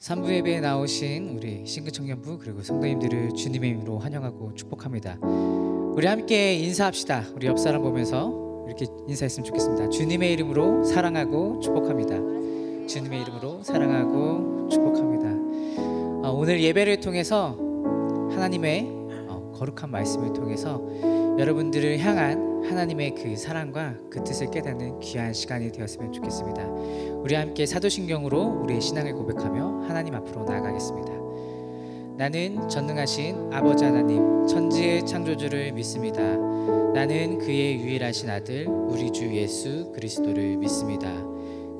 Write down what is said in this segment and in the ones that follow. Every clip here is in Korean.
3부 예배에 나오신 우리 싱글 청년부 그리고 성도님들을 주님의 이름으로 환영하고 축복합니다. 우리 함께 인사합시다. 우리 옆 사람 보면서 이렇게 인사했으면 좋겠습니다. 주님의 이름으로 사랑하고 축복합니다. 주님의 이름으로 사랑하고 축복합니다. 어, 오늘 예배를 통해서 하나님의 어, 거룩한 말씀을 통해서 여러분들을 향한 하나님의 그 사랑과 그 뜻을 깨닫는 귀한 시간이 되었으면 좋겠습니다. 우리 함께 사도신경으로 우리의 신앙을 고백하며 하나님 앞으로 나아가겠습니다. 나는 전능하신 아버지 하나님 천지의 창조주를 믿습니다. 나는 그의 유일하신 아들 우리 주 예수 그리스도를 믿습니다.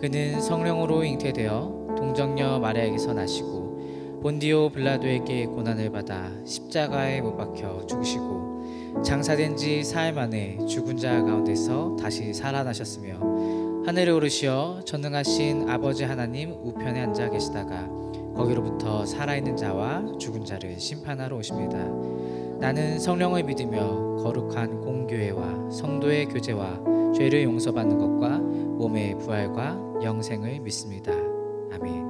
그는 성령으로 잉태되어 동정녀 마리아에게서 나시고 본디오 블라도에게 고난을 받아 십자가에 못 박혀 죽으시고 장사된 지 사흘 만에 죽은 자 가운데서 다시 살아나셨으며 하늘에 오르시어 전능하신 아버지 하나님 우편에 앉아 계시다가 거기로부터 살아있는 자와 죽은 자를 심판하러 오십니다. 나는 성령을 믿으며 거룩한 공교회와 성도의 교제와 죄를 용서받는 것과 몸의 부활과 영생을 믿습니다. 아멘.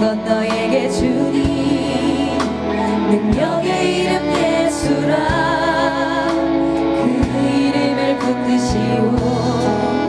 것 너에게 주니 능력의 이름 예수라. 그 이름을 붙드시오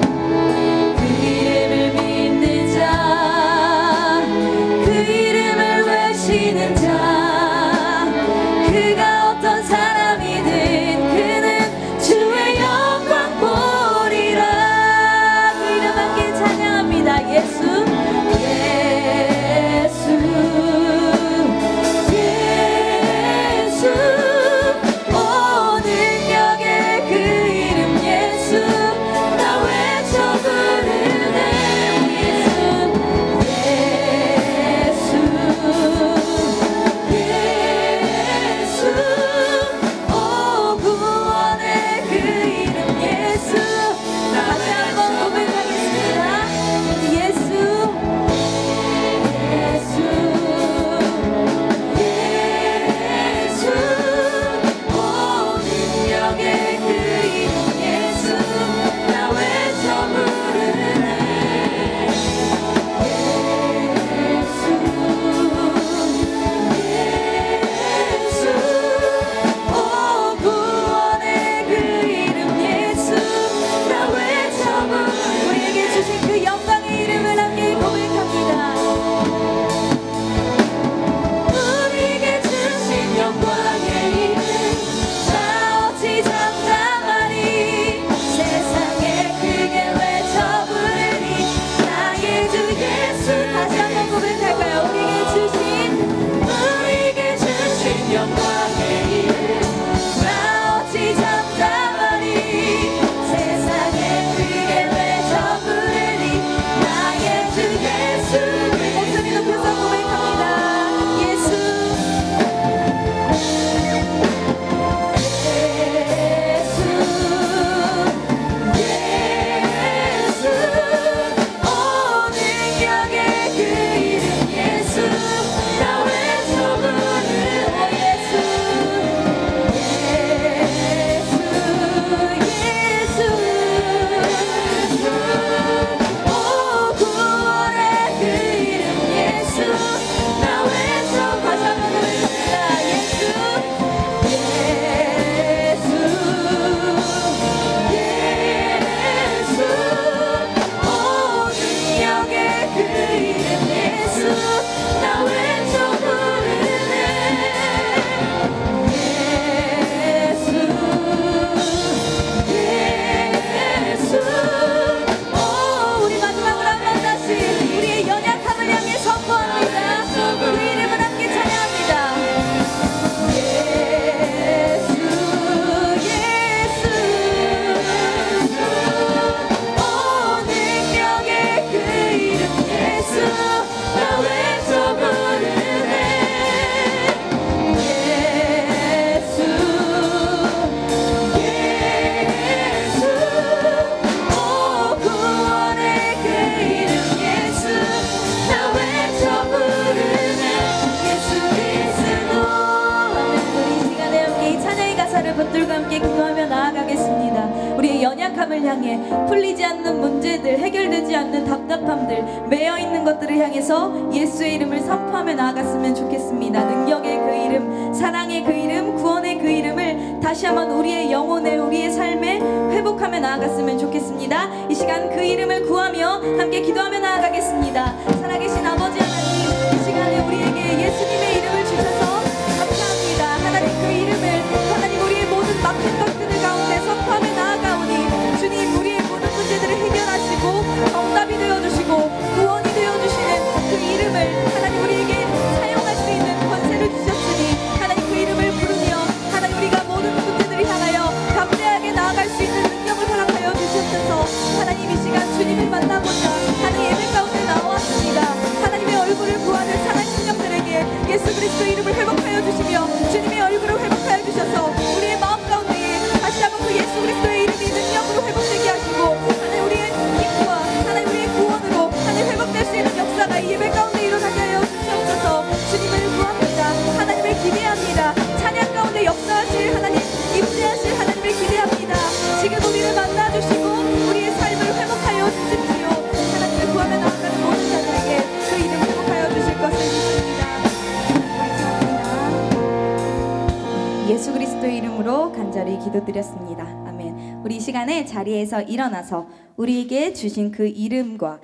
자리에서 일어나서 우리에게 주신 그 이름과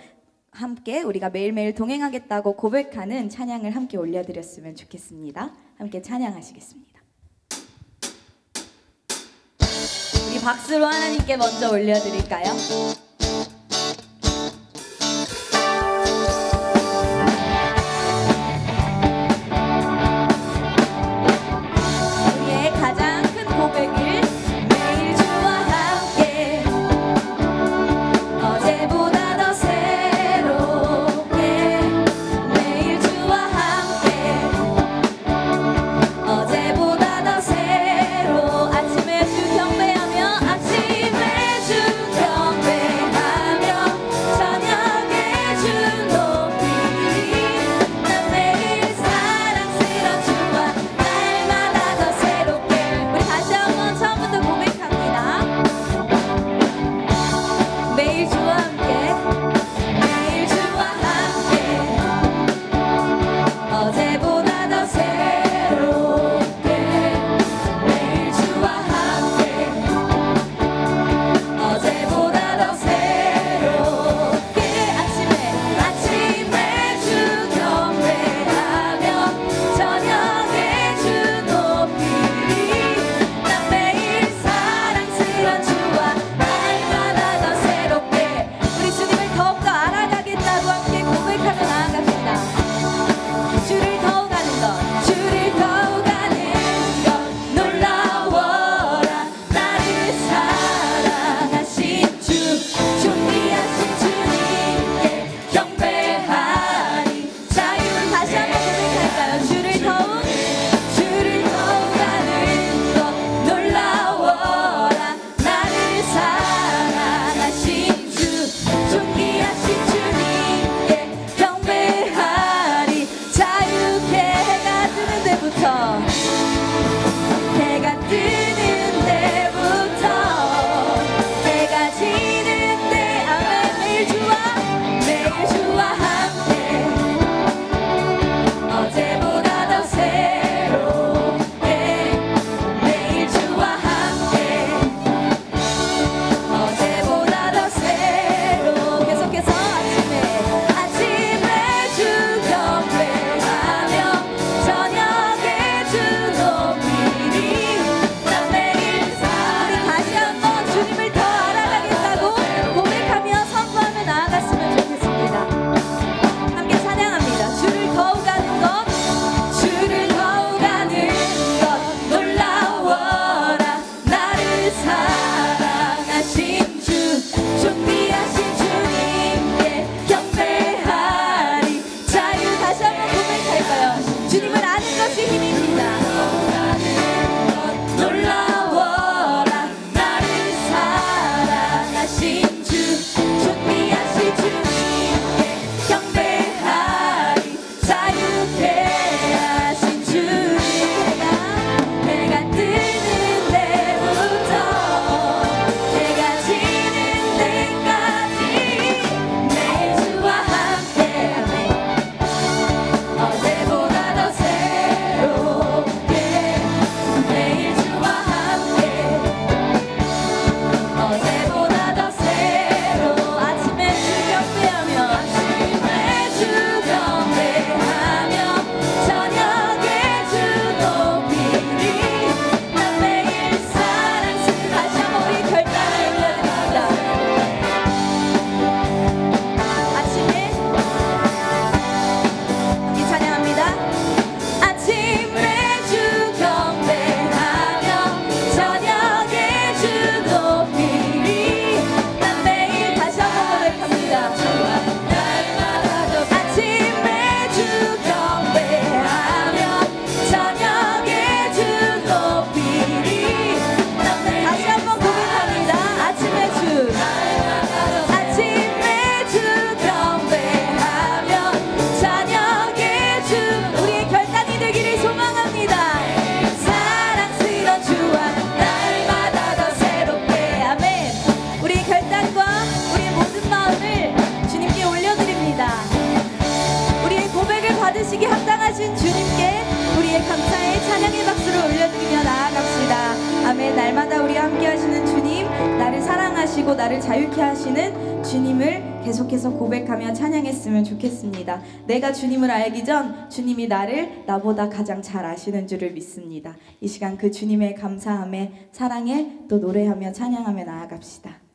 함께 우리가 매일매일 동행하겠다고 고백하는 찬양을 함께 올려드렸으면 좋겠습니다. 함께 찬양하시겠습니다. 우리 박수로 하나님께 먼저 올려드릴까요? 알기 전 주님이 나를 나보다 가장 잘 아시는 줄을 믿습니다. 이 시간 그 주님의 감사함에 사랑에 또 노래하며 찬양하며 나아갑시다.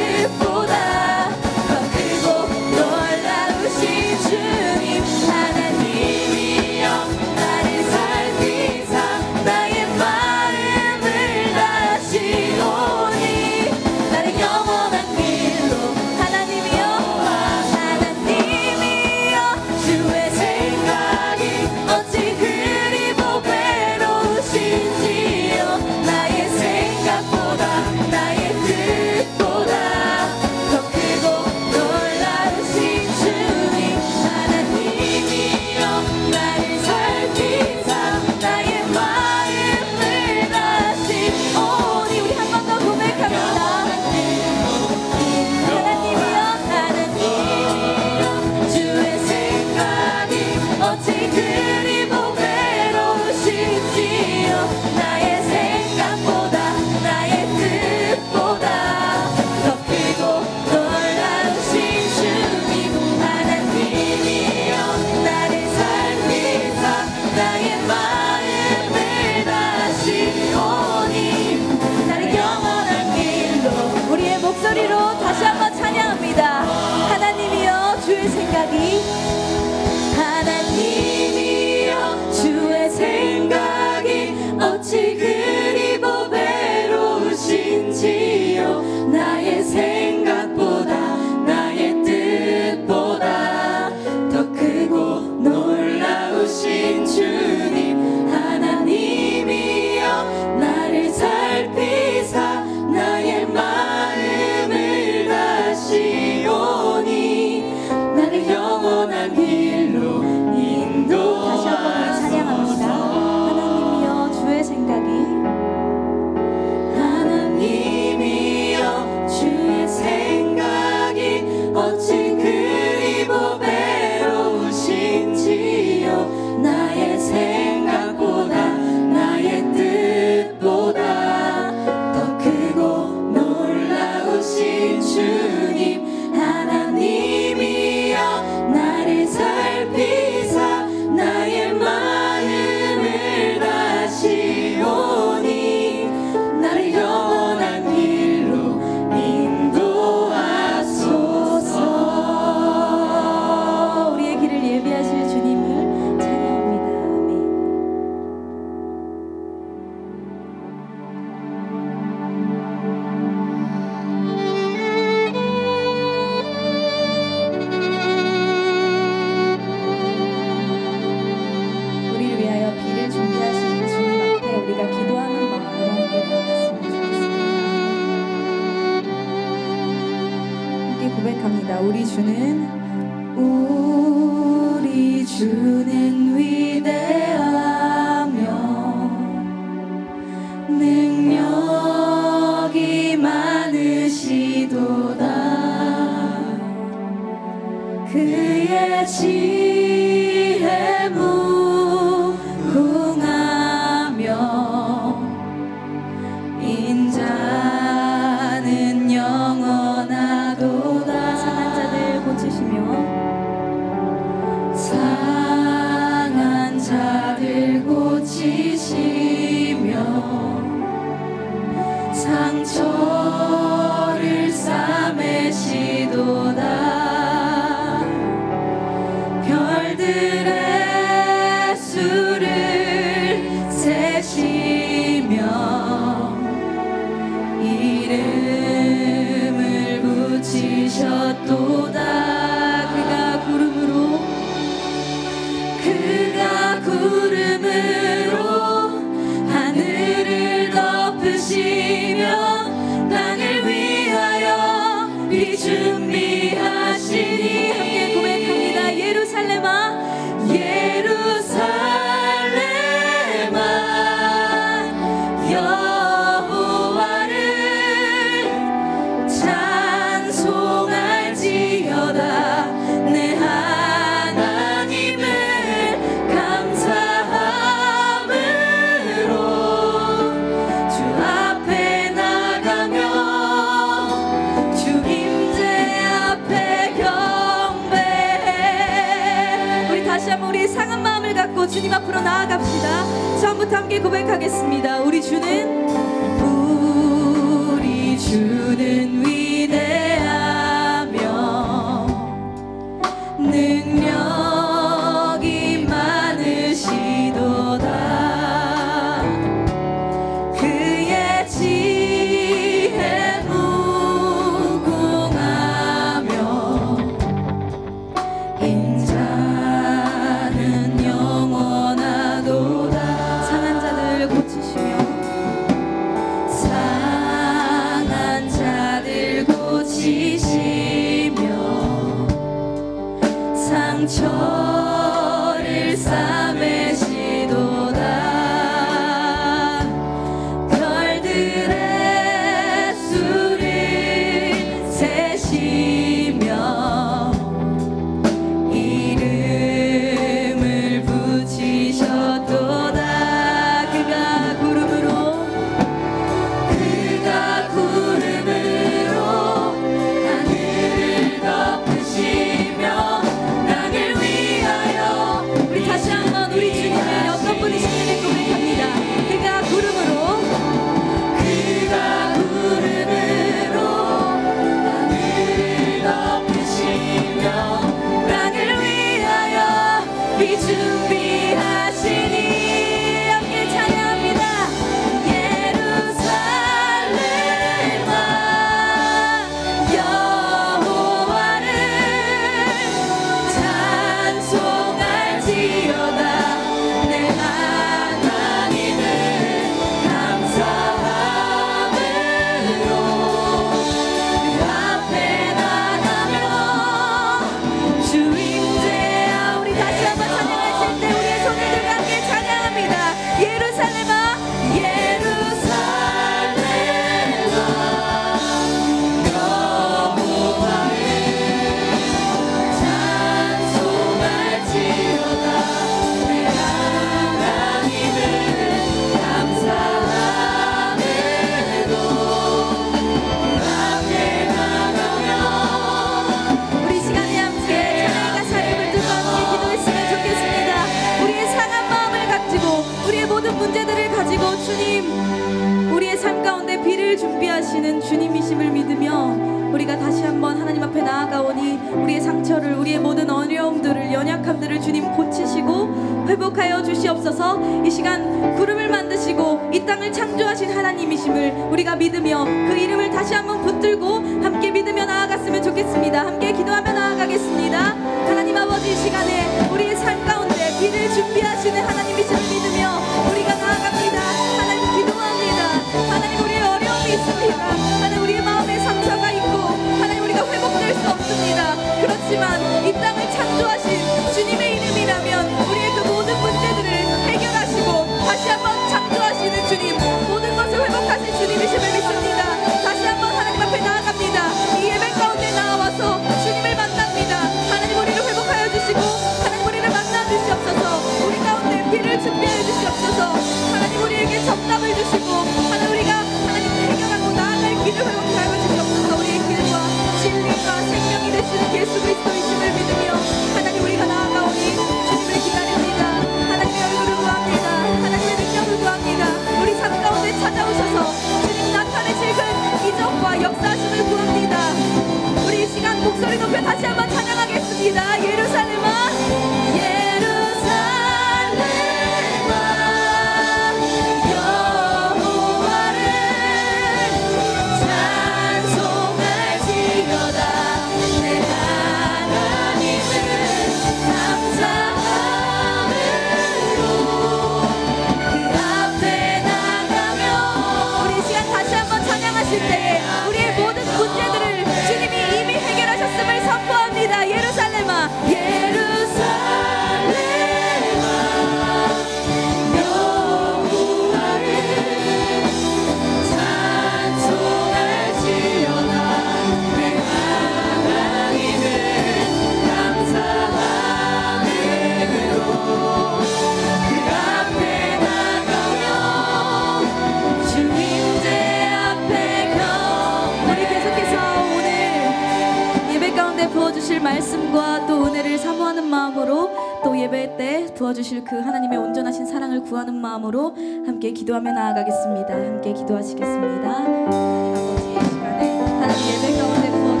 말씀과 또 은혜를 사모하는 마음으로 또 예배 때 부어주실 그 하나님의 온전하신 사랑을 구하는 마음으로 함께 기도하며 나아가겠습니다. 함께 기도하시겠습니다. 아버지 이 시간에 하나님 예배 가운데 부어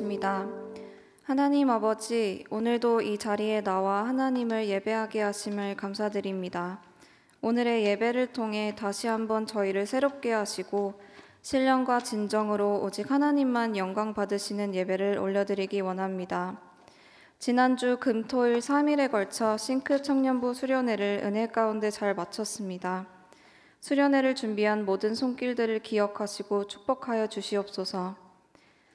기도드리겠습니다. 하나님 아버지, 오늘도 이 자리에 나와 하나님을 예배하게 하심을 감사드립니다. 오늘의 예배를 통해 다시 한번 저희를 새롭게 하시고 신령과 진정으로 오직 하나님만 영광 받으시는 예배를 올려드리기 원합니다. 지난주 금토일 3일에 걸쳐 싱크 청년부 수련회를 은혜 가운데 잘 마쳤습니다. 수련회를 준비한 모든 손길들을 기억하시고 축복하여 주시옵소서.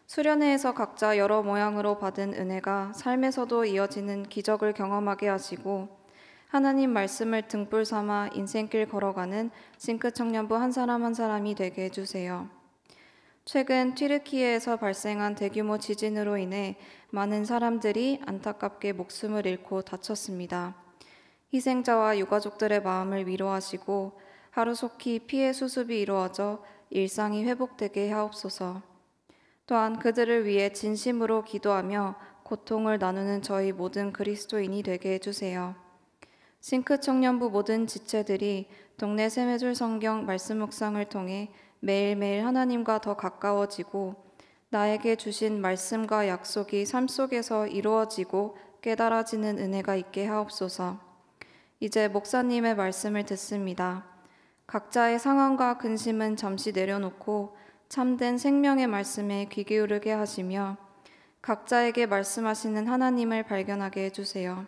수련회에서 각자 여러 모양으로 받은 은혜가 삶에서도 이어지는 기적을 경험하게 하시고 하나님 말씀을 등불 삼아 인생길 걸어가는 싱크 청년부 한 사람 한 사람이 되게 해주세요. 최근 튀르키예에서 발생한 대규모 지진으로 인해 많은 사람들이 안타깝게 목숨을 잃고 다쳤습니다. 희생자와 유가족들의 마음을 위로하시고 하루속히 피해 수습이 이루어져 일상이 회복되게 하옵소서. 또한 그들을 위해 진심으로 기도하며 고통을 나누는 저희 모든 그리스도인이 되게 해주세요. 싱크 청년부 모든 지체들이 동네 세메줄 성경 말씀 묵상을 통해 매일매일 하나님과 더 가까워지고 나에게 주신 말씀과 약속이 삶 속에서 이루어지고 깨달아지는 은혜가 있게 하옵소서. 이제 목사님의 말씀을 듣습니다. 각자의 상황과 근심은 잠시 내려놓고 참된 생명의 말씀에 귀 기울이게 하시며 각자에게 말씀하시는 하나님을 발견하게 해주세요.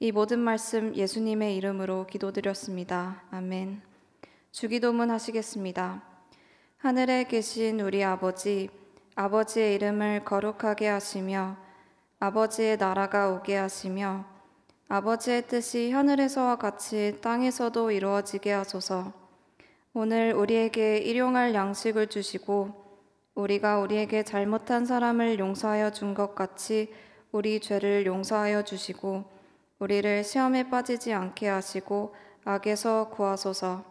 이 모든 말씀 예수님의 이름으로 기도드렸습니다. 아멘. 주기도문 하시겠습니다. 하늘에 계신 우리 아버지, 아버지의 이름을 거룩하게 하시며 아버지의 나라가 오게 하시며 아버지의 뜻이 하늘에서와 같이 땅에서도 이루어지게 하소서. 오늘 우리에게 일용할 양식을 주시고 우리가 우리에게 잘못한 사람을 용서하여 준 것 같이 우리 죄를 용서하여 주시고 우리를 시험에 빠지지 않게 하시고 악에서 구하소서.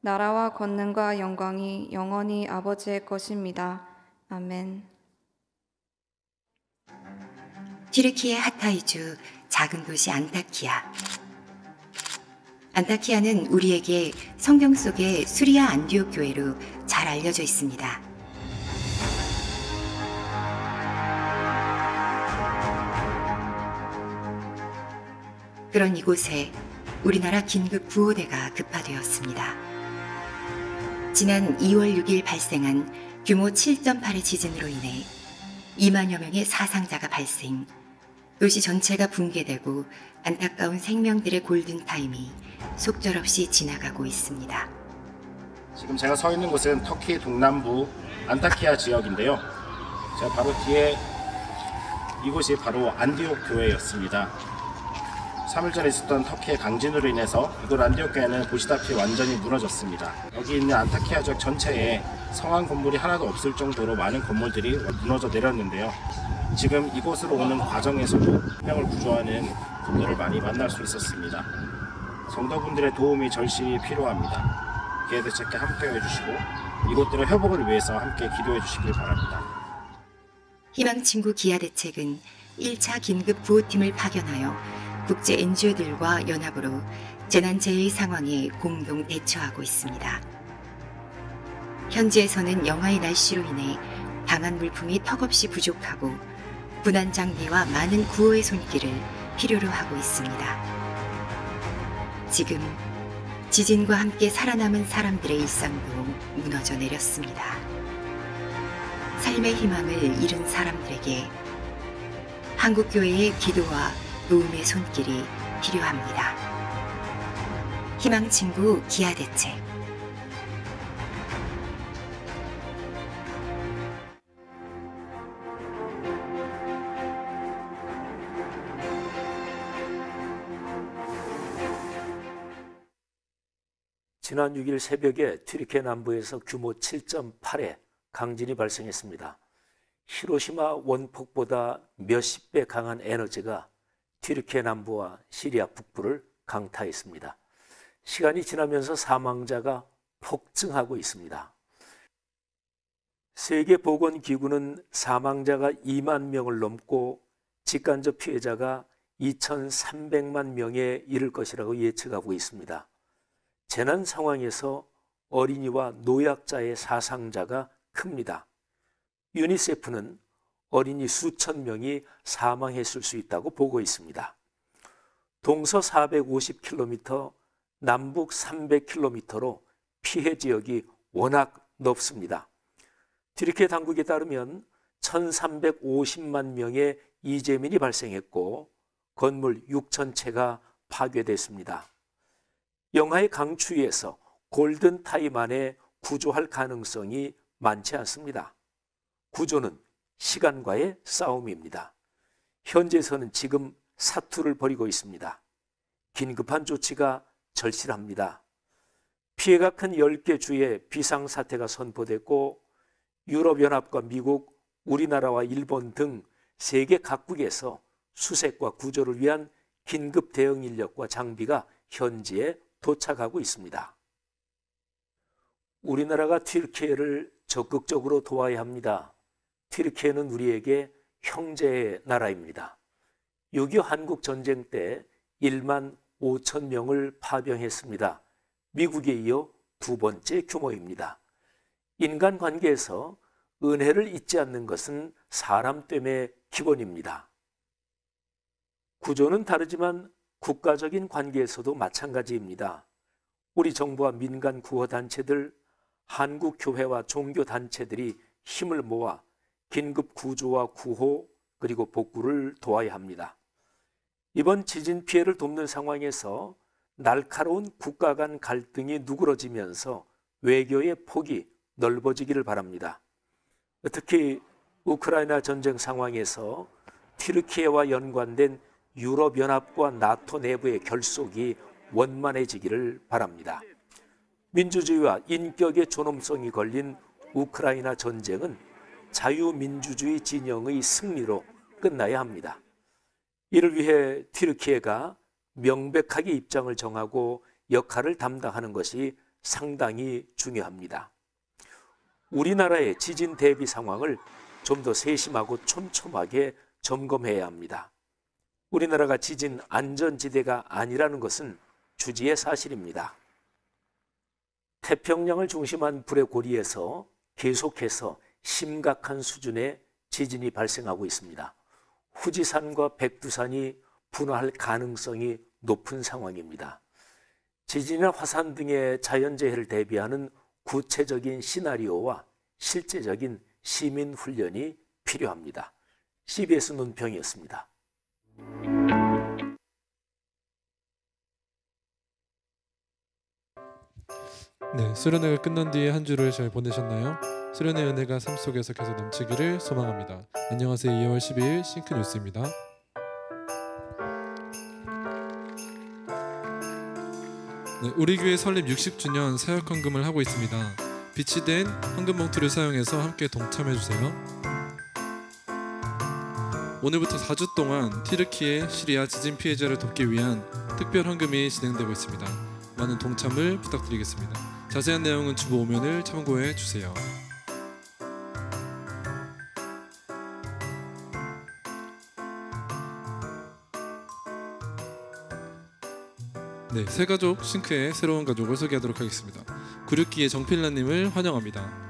나라와 권능과 영광이 영원히 아버지의 것입니다. 아멘. 튀르키예 하타이주 작은 도시 안타키아. 안타키아는 우리에게 성경 속의 수리아 안디옥 교회로 잘 알려져 있습니다. 그런 이곳에 우리나라 긴급 구호대가 급파되었습니다. 지난 2월 6일 발생한 규모 7.8의 지진으로 인해 2만여 명의 사상자가 발생, 도시 전체가 붕괴되고 안타까운 생명들의 골든타임이 속절없이 지나가고 있습니다. 지금 제가 서 있는 곳은 터키 동남부 안타키아 지역인데요. 제가 바로 뒤에 이곳이 바로 안디옥 교회였습니다. 3일 전에 있었던 터키의 강진으로 인해서 이곳 안디옥 교회는 보시다시피 완전히 무너졌습니다. 여기 있는 안타키아 지역 전체에 성한 건물이 하나도 없을 정도로 많은 건물들이 무너져 내렸는데요. 지금 이곳으로 오는 과정에서도 생명을 구조하는 분들을 많이 만날 수 있었습니다. 성도분들의 도움이 절실히 필요합니다. 기회 대책에 함께 해주시고 이곳들의 회복을 위해서 함께 기도해 주시길 바랍니다. 희망친구 기아대책은 1차 긴급 구호팀을 파견하여 국제 NGO들과 연합으로 재난재해 상황에 공동 대처하고 있습니다. 현지에서는 영하의 날씨로 인해 방한 물품이 턱없이 부족하고 분한 장비와 많은 구호의 손길을 필요로 하고 있습니다. 지금 지진과 함께 살아남은 사람들의 일상도 무너져 내렸습니다. 삶의 희망을 잃은 사람들에게 한국교회의 기도와 도움의 손길이 필요합니다. 희망친구 기아대책 지난 6일 새벽에 튀르키예 남부에서 규모 7.8의 강진이 발생했습니다. 히로시마 원폭보다 몇십 배 강한 에너지가 튀르키예 남부와 시리아 북부를 강타했습니다. 시간이 지나면서 사망자가 폭증하고 있습니다. 세계보건기구는 사망자가 2만 명을 넘고 직간접 피해자가 2,300만 명에 이를 것이라고 예측하고 있습니다. 재난 상황에서 어린이와 노약자의 사상자가 큽니다. 유니세프는 어린이 수천 명이 사망했을 수 있다고 보고 있습니다. 동서 450km, 남북 300km로 피해 지역이 워낙 넓습니다. 튀르키예 당국에 따르면 1350만 명의 이재민이 발생했고 건물 6천 채가 파괴됐습니다. 영하의 강추위에서 골든 타임 안에 구조할 가능성이 많지 않습니다. 구조는 시간과의 싸움입니다. 현재에서는 지금 사투를 벌이고 있습니다. 긴급한 조치가 절실합니다. 피해가 큰 10개 주에 비상사태가 선포됐고 유럽연합과 미국, 우리나라와 일본 등 세계 각국에서 수색과 구조를 위한 긴급 대응 인력과 장비가 현지에 도착하고 있습니다. 우리나라가 튀르키예를 적극적으로 도와야 합니다. 튀르키예는 우리에게 형제의 나라입니다. 6.25 한국 전쟁 때 1만 5천 명을 파병했습니다. 미국에 이어 두 번째 규모입니다. 인간 관계에서 은혜를 잊지 않는 것은 사람 때문에 기본입니다. 구조는 다르지만 국가적인 관계에서도 마찬가지입니다. 우리 정부와 민간 구호단체들, 한국교회와 종교단체들이 힘을 모아 긴급 구조와 구호 그리고 복구를 도와야 합니다. 이번 지진 피해를 돕는 상황에서 날카로운 국가 간 갈등이 누그러지면서 외교의 폭이 넓어지기를 바랍니다. 특히 우크라이나 전쟁 상황에서 튀르키예와 연관된 유럽연합과 나토 내부의 결속이 원만해지기를 바랍니다. 민주주의와 인격의 존엄성이 걸린 우크라이나 전쟁은 자유민주주의 진영의 승리로 끝나야 합니다. 이를 위해 튀르키예가 명백하게 입장을 정하고 역할을 담당하는 것이 상당히 중요합니다. 우리나라의 지진 대비 상황을 좀 더 세심하고 촘촘하게 점검해야 합니다. 우리나라가 지진 안전지대가 아니라는 것은 주지의 사실입니다. 태평양을 중심한 불의 고리에서 계속해서 심각한 수준의 지진이 발생하고 있습니다. 후지산과 백두산이 분화할 가능성이 높은 상황입니다. 지진이나 화산 등의 자연재해를 대비하는 구체적인 시나리오와 실제적인 시민 훈련이 필요합니다. CBS 논평이었습니다. 네, 수련회가 끝난 뒤에 한 주를 잘 보내셨나요? 수련회 은혜가 삶 속에서 계속 넘치기를 소망합니다. 안녕하세요. 2월 12일 싱크 뉴스입니다. 네, 우리 교회 설립 60주년 사역 헌금을 하고 있습니다. 빛이 된 헌금 봉투를 사용해서 함께 동참해 주세요. 오늘부터 4주 동안 티르키예 시리아 지진 피해자를 돕기 위한 특별 헌금이 진행되고 있습니다. 많은 동참을 부탁드리겠습니다. 자세한 내용은 주보 오면을 참고해 주세요. 네, 새 가족 싱크의 새로운 가족을 소개하도록 하겠습니다. 구륙기의 정필라님을 환영합니다.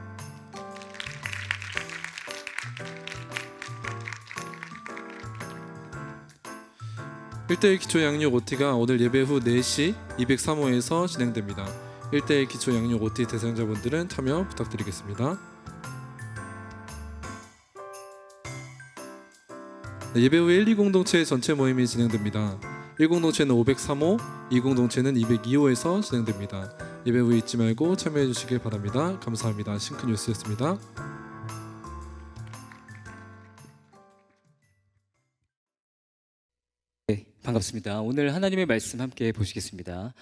1대1 기초 양육 OT가 오늘 예배 후 4시 203호에서 진행됩니다. 1대1 기초 양육 OT 대상자분들은 참여 부탁드리겠습니다. 네, 예배 후 1, 2 공동체 전체 모임이 진행됩니다. 1 공동체는 503호, 2 공동체는 202호에서 진행됩니다. 예배 후 잊지 말고 참여해 주시길 바랍니다. 감사합니다. 싱크뉴스였습니다. 반갑습니다. 오늘 하나님의 말씀 함께 보시겠습니다.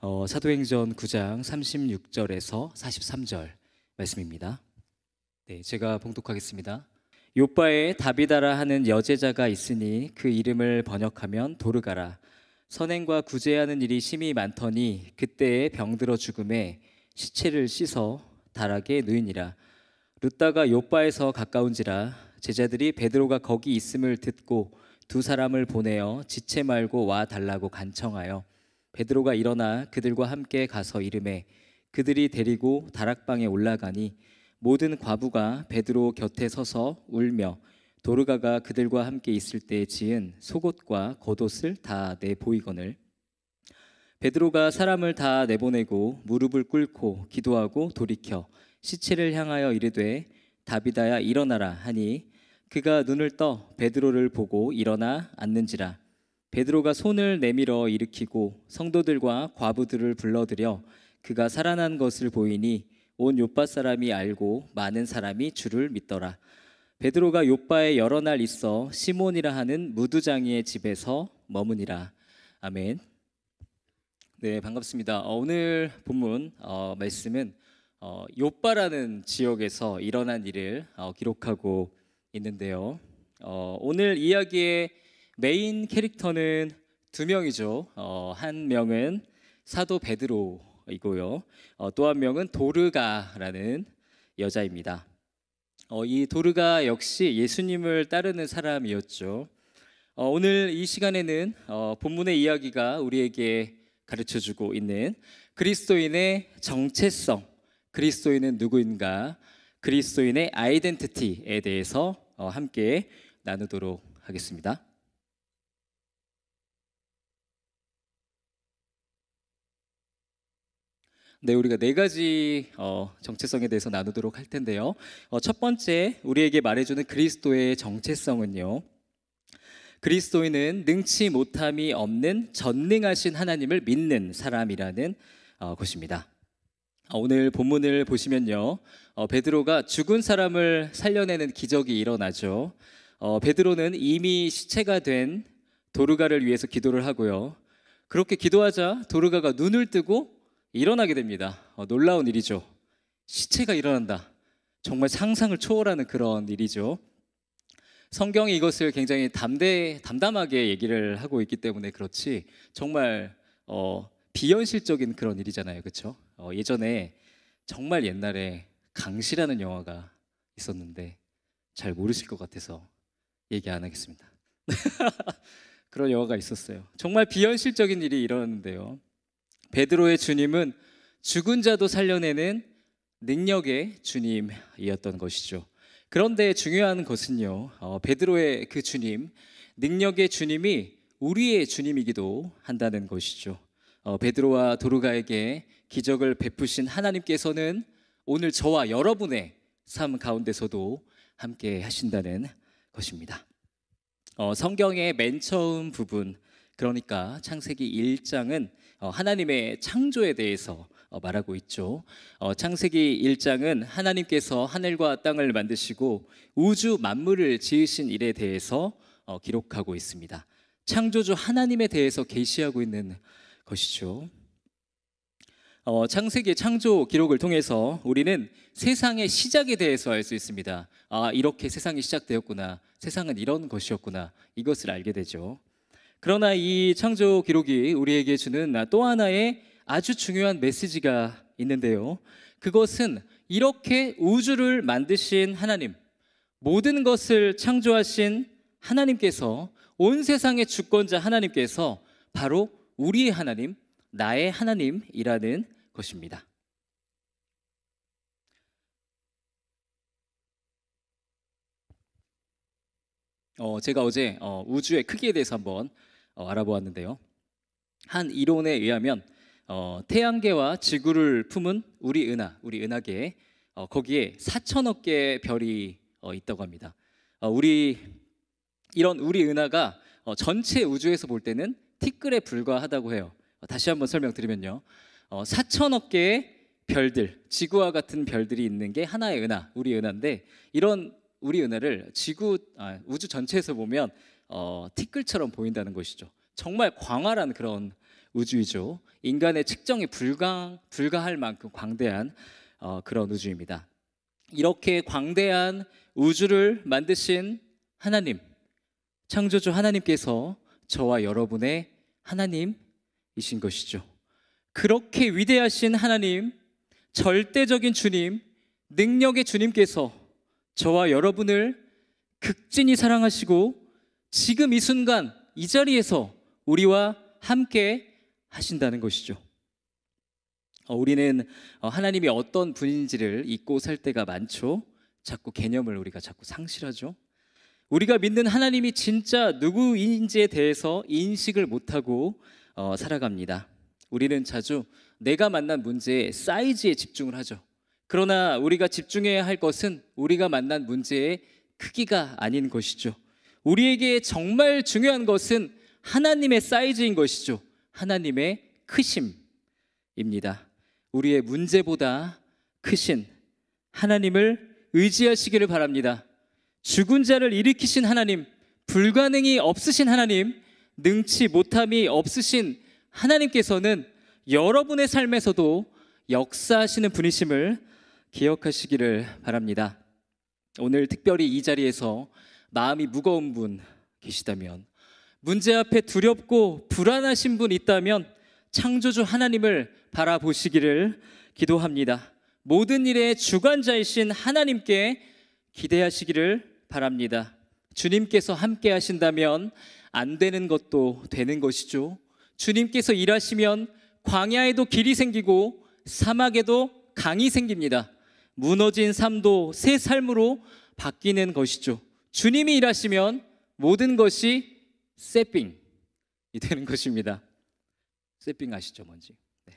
어, 사도행전 9장 36절에서 43절 말씀입니다. 네, 제가 봉독하겠습니다. 요바에 다비다라 하는 여제자가 있으니 그 이름을 번역하면 도르가라. 선행과 구제하는 일이 심히 많더니 그때에 병들어 죽음에 시체를 씻어 다락에 누이니라. 룻다가 요바에서 가까운지라 제자들이 베드로가 거기 있음을 듣고 두 사람을 보내어 지체 말고 와 달라고 간청하여 베드로가 일어나 그들과 함께 가서 이름에 그들이 데리고 다락방에 올라가니 모든 과부가 베드로 곁에 서서 울며 도르가가 그들과 함께 있을 때 지은 속옷과 겉옷을 다 내보이거늘. 베드로가 사람을 다 내보내고 무릎을 꿇고 기도하고 돌이켜 시체를 향하여 이르되 다비다야 일어나라 하니 그가 눈을 떠 베드로를 보고 일어나 앉는지라. 베드로가 손을 내밀어 일으키고 성도들과 과부들을 불러들여 그가 살아난 것을 보이니 온 요빠 사람이 알고 많은 사람이 주를 믿더라. 베드로가 요빠에 여러 날 있어 시몬이라 하는 무두장이의 집에서 머무니라. 아멘. 네 반갑습니다. 어, 오늘 본문 어, 말씀은 어, 요빠라는 지역에서 일어난 일을 어, 기록하고 있는데요. 어, 오늘 이야기의 메인 캐릭터는 두 명이죠. 어, 한 명은 사도 베드로이고요. 어, 또한 명은 도르가라는 여자입니다. 어, 이 도르가 역시 예수님을 따르는 사람이었죠. 어, 오늘 이 시간에는 어, 본문의 이야기가 우리에게 가르쳐주고 있는 그리스도인의 정체성, 그리스도인은 누구인가, 그리스도인의 아이덴티티에 대해서 어, 함께 나누도록 하겠습니다. 네, 우리가 네 가지 어, 정체성에 대해서 나누도록 할 텐데요. 어, 첫 번째 우리에게 말해주는 그리스도의 정체성은요. 그리스도인은 능치 못함이 없는 전능하신 하나님을 믿는 사람이라는 어, 것입니다. 어, 오늘 본문을 보시면요, 어, 베드로가 죽은 사람을 살려내는 기적이 일어나죠. 어, 베드로는 이미 시체가 된 도르가를 위해서 기도를 하고요. 그렇게 기도하자 도르가가 눈을 뜨고 일어나게 됩니다. 어, 놀라운 일이죠. 시체가 일어난다. 정말 상상을 초월하는 그런 일이죠. 성경이 이것을 굉장히 담대 담담하게 얘기를 하고 있기 때문에 그렇지 정말 어, 비현실적인 그런 일이잖아요, 그렇죠? 어, 예전에 정말 옛날에 강시라는 영화가 있었는데 잘 모르실 것 같아서 얘기 안 하겠습니다. 그런 영화가 있었어요. 정말 비현실적인 일이 일어났는데요. 베드로의 주님은 죽은 자도 살려내는 능력의 주님이었던 것이죠. 그런데 중요한 것은요, 어, 베드로의 그 주님, 능력의 주님이 우리의 주님이기도 한다는 것이죠. 어, 베드로와 도르가에게 기적을 베푸신 하나님께서는 오늘 저와 여러분의 삶 가운데서도 함께 하신다는 것입니다. 어, 성경의 맨 처음 부분, 그러니까 창세기 1장은 어, 하나님의 창조에 대해서 어, 말하고 있죠. 어, 창세기 1장은 하나님께서 하늘과 땅을 만드시고 우주 만물을 지으신 일에 대해서 어, 기록하고 있습니다. 창조주 하나님에 대해서 계시하고 있는 것이죠. 어, 창세기 창조 기록을 통해서 우리는 세상의 시작에 대해서 알 수 있습니다. 아, 이렇게 세상이 시작되었구나. 세상은 이런 것이었구나. 이것을 알게 되죠. 그러나 이 창조 기록이 우리에게 주는 또 하나의 아주 중요한 메시지가 있는데요. 그것은 이렇게 우주를 만드신 하나님, 모든 것을 창조하신 하나님께서 온 세상의 주권자 하나님께서 바로 우리의 하나님, 나의 하나님이라는 것입니다. 어, 제가 어제 어, 우주의 크기에 대해서 한번 어, 알아보았는데요. 한 이론에 의하면 어, 태양계와 지구를 품은 우리 은하, 우리 은하계에 어, 거기에 4천억 개의 별이 어, 있다고 합니다. 어, 우리 이런 우리 은하가 어, 전체 우주에서 볼 때는 티끌에 불과하다고 해요. 어, 다시 한번 설명드리면요. 어, 4천억 개의 별들, 지구와 같은 별들이 있는 게 하나의 은하, 우리 은하인데 이런 우리 은하를 지구 아, 우주 전체에서 보면 어, 티끌처럼 보인다는 것이죠. 정말 광활한 그런 우주이죠. 인간의 측정이 불가 불가할 만큼 광대한 어, 그런 우주입니다. 이렇게 광대한 우주를 만드신 하나님, 창조주 하나님께서 저와 여러분의 하나님이신 것이죠. 그렇게 위대하신 하나님, 절대적인 주님, 능력의 주님께서 저와 여러분을 극진히 사랑하시고 지금 이 순간 이 자리에서 우리와 함께 하신다는 것이죠. 어, 우리는 어, 하나님이 어떤 분인지를 잊고 살 때가 많죠. 자꾸 개념을 우리가 자꾸 상실하죠. 우리가 믿는 하나님이 진짜 누구인지에 대해서 인식을 못하고 어, 살아갑니다. 우리는 자주 내가 만난 문제의 사이즈에 집중을 하죠. 그러나 우리가 집중해야 할 것은 우리가 만난 문제의 크기가 아닌 것이죠. 우리에게 정말 중요한 것은 하나님의 사이즈인 것이죠. 하나님의 크심입니다. 우리의 문제보다 크신 하나님을 의지하시기를 바랍니다. 죽은 자를 일으키신 하나님, 불가능이 없으신 하나님, 능치 못함이 없으신 하나님께서는 여러분의 삶에서도 역사하시는 분이심을 기억하시기를 바랍니다. 오늘 특별히 이 자리에서 마음이 무거운 분 계시다면, 문제 앞에 두렵고 불안하신 분 있다면 창조주 하나님을 바라보시기를 기도합니다. 모든 일의 주관자이신 하나님께 기대하시기를 바랍니다. 주님께서 함께 하신다면 안 되는 것도 되는 것이죠. 주님께서 일하시면 광야에도 길이 생기고 사막에도 강이 생깁니다. 무너진 삶도 새 삶으로 바뀌는 것이죠. 주님이 일하시면 모든 것이 세핑이 되는 것입니다. 세핑 아시죠, 뭔지? 네.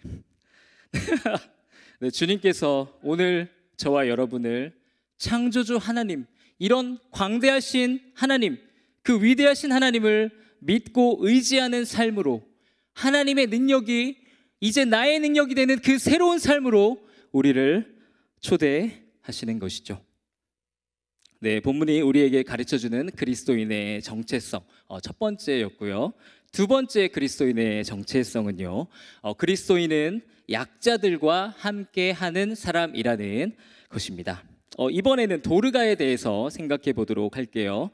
네, 주님께서 오늘 저와 여러분을 창조주 하나님, 이런 광대하신 하나님, 그 위대하신 하나님을 믿고 의지하는 삶으로 하나님의 능력이 이제 나의 능력이 되는 그 새로운 삶으로 우리를 초대하시는 것이죠. 네, 본문이 우리에게 가르쳐 주는 그리스도인의 정체성 어, 첫 번째였고요. 두 번째 그리스도인의 정체성은요. 어, 그리스도인은 약자들과 함께 하는 사람이라는 것입니다. 어, 이번에는 도르가에 대해서 생각해 보도록 할게요.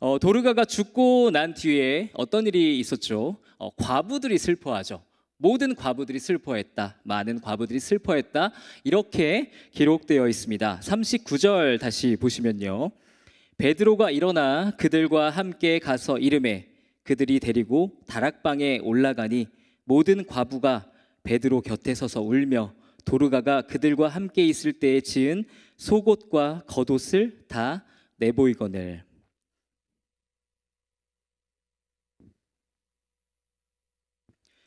어, 도르가가 죽고 난 뒤에 어떤 일이 있었죠? 어, 과부들이 슬퍼하죠. 모든 과부들이 슬퍼했다. 많은 과부들이 슬퍼했다. 이렇게 기록되어 있습니다. 39절 다시 보시면요. 베드로가 일어나 그들과 함께 가서 이름에 그들이 데리고 다락방에 올라가니 모든 과부가 베드로 곁에 서서 울며 도르가가 그들과 함께 있을 때에 지은 속옷과 겉옷을 다 내보이거늘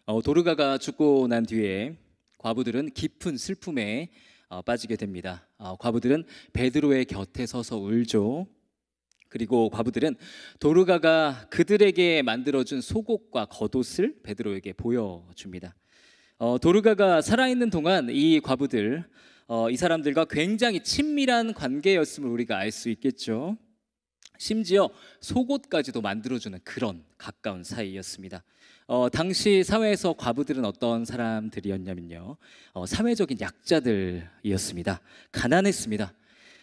어, 도르가가 죽고 난 뒤에 과부들은 깊은 슬픔에 어, 빠지게 됩니다. 어, 과부들은 베드로의 곁에 서서 울죠. 그리고 과부들은 도르가가 그들에게 만들어준 속옷과 겉옷을 베드로에게 보여줍니다. 어, 도르가가 살아있는 동안 이 과부들, 어, 이 사람들과 굉장히 친밀한 관계였음을 우리가 알 수 있겠죠. 심지어 속옷까지도 만들어주는 그런 가까운 사이였습니다. 어, 당시 사회에서 과부들은 어떤 사람들이었냐면요. 어, 사회적인 약자들이었습니다. 가난했습니다.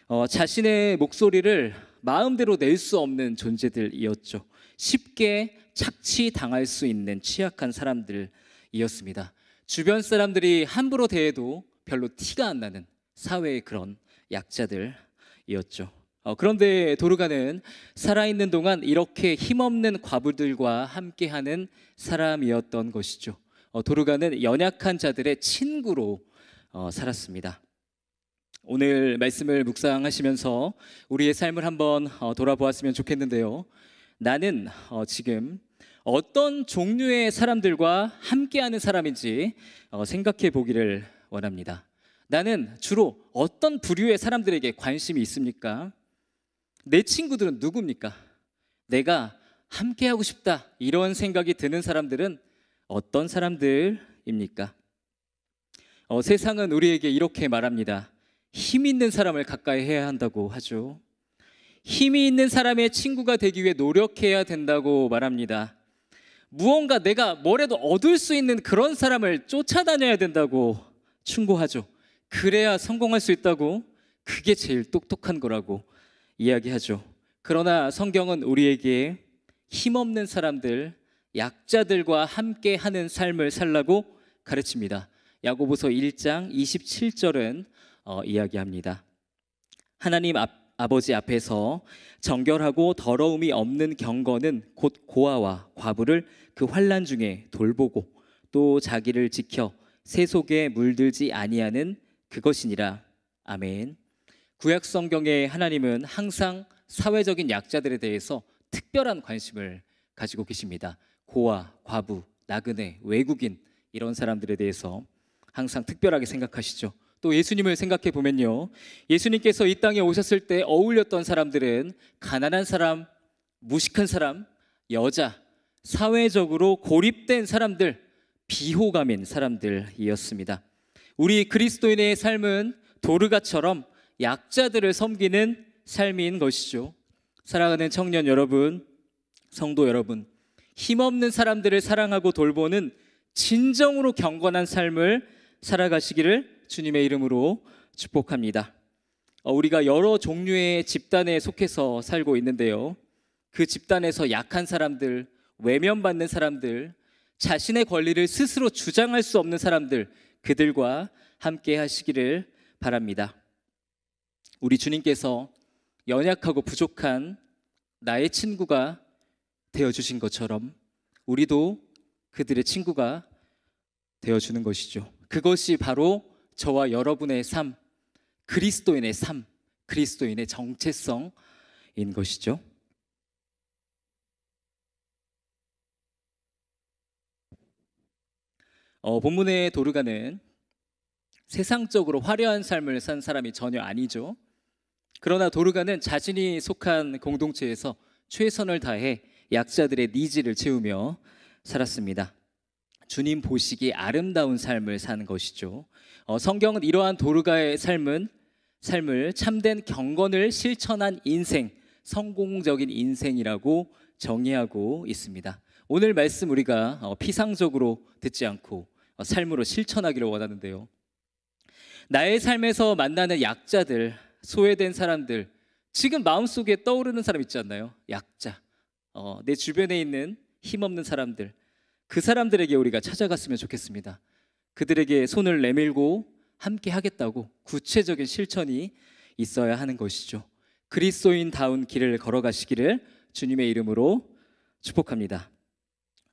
어, 자신의 목소리를 마음대로 낼 수 없는 존재들이었죠. 쉽게 착취당할 수 있는 취약한 사람들이었습니다. 주변 사람들이 함부로 대해도 별로 티가 안 나는 사회의 그런 약자들이었죠. 어, 그런데 도르가는 살아있는 동안 이렇게 힘없는 과부들과 함께하는 사람이었던 것이죠. 어, 도르가는 연약한 자들의 친구로 어, 살았습니다. 오늘 말씀을 묵상하시면서 우리의 삶을 한번 어, 돌아보았으면 좋겠는데요. 나는 어, 지금 어떤 종류의 사람들과 함께하는 사람인지 어, 생각해 보기를 원합니다. 나는 주로 어떤 부류의 사람들에게 관심이 있습니까? 내 친구들은 누굽니까? 내가 함께 하고 싶다. 이런 생각이 드는 사람들은 어떤 사람들입니까? 어, 세상은 우리에게 이렇게 말합니다. 힘 있는 사람을 가까이 해야 한다고 하죠. 힘이 있는 사람의 친구가 되기 위해 노력해야 된다고 말합니다. 무언가 내가 뭐래도 얻을 수 있는 그런 사람을 쫓아다녀야 된다고 충고하죠. 그래야 성공할 수 있다고 그게 제일 똑똑한 거라고 이야기하죠. 그러나 성경은 우리에게 힘없는 사람들, 약자들과 함께 하는 삶을 살라고 가르칩니다. 야고보서 1장 27절은 어, 이야기합니다. 하나님 앞, 아버지 앞에서 정결하고 더러움이 없는 경건은 곧 고아와 과부를 그 환란 중에 돌보고 또 자기를 지켜 새 속에 물들지 아니하는 그것이니라. 아멘. 구약 성경에 하나님은 항상 사회적인 약자들에 대해서 특별한 관심을 가지고 계십니다. 고아, 과부, 나그네, 외국인 이런 사람들에 대해서 항상 특별하게 생각하시죠. 또 예수님을 생각해 보면요. 예수님께서 이 땅에 오셨을 때 어울렸던 사람들은 가난한 사람, 무식한 사람, 여자, 사회적으로 고립된 사람들, 비호감인 사람들이었습니다. 우리 그리스도인의 삶은 도르가처럼 약자들을 섬기는 삶인 것이죠. 사랑하는 청년 여러분, 성도 여러분, 힘없는 사람들을 사랑하고 돌보는 진정으로 경건한 삶을 살아가시기를 주님의 이름으로 축복합니다. 어, 우리가 여러 종류의 집단에 속해서 살고 있는데요. 그 집단에서 약한 사람들, 외면받는 사람들, 자신의 권리를 스스로 주장할 수 없는 사람들, 그들과 함께 하시기를 바랍니다. 우리 주님께서 연약하고 부족한 나의 친구가 되어 주신 것처럼 우리도 그들의 친구가 되어 주는 것이죠. 그것이 바로 저와 여러분의 삶, 그리스도인의 삶, 그리스도인의 정체성인 것이죠. 어, 본문의 도르가는 세상적으로 화려한 삶을 산 사람이 전혀 아니죠. 그러나 도르가는 자신이 속한 공동체에서 최선을 다해 약자들의 needs를 채우며 살았습니다. 주님 보시기 아름다운 삶을 사는 것이죠. 어, 성경은 이러한 도르가의 삶은 삶을 참된 경건을 실천한 인생, 성공적인 인생이라고 정의하고 있습니다. 오늘 말씀 우리가 어, 피상적으로 듣지 않고 어, 삶으로 실천하기를 원하는데요. 나의 삶에서 만나는 약자들, 소외된 사람들, 지금 마음속에 떠오르는 사람 있지 않나요? 약자. 어, 내 주변에 있는 힘없는 사람들. 그 사람들에게 우리가 찾아갔으면 좋겠습니다. 그들에게 손을 내밀고 함께 하겠다고 구체적인 실천이 있어야 하는 것이죠. 그리스도인다운 길을 걸어가시기를 주님의 이름으로 축복합니다.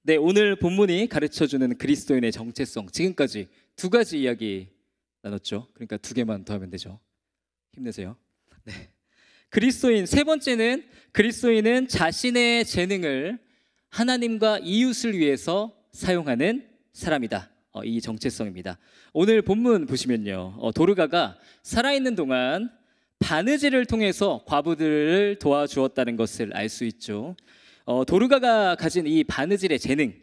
네, 오늘 본문이 가르쳐 주는 그리스도인의 정체성. 지금까지 두 가지 이야기 나눴죠. 그러니까 두 개만 더 하면 되죠. 힘내세요. 네. 그리스도인 세 번째는 그리스도인은 자신의 재능을 하나님과 이웃을 위해서 사용하는 사람이다. 어, 이 정체성입니다. 오늘 본문 보시면요. 어, 도르가가 살아있는 동안 바느질을 통해서 과부들을 도와주었다는 것을 알 수 있죠. 어, 도르가가 가진 이 바느질의 재능,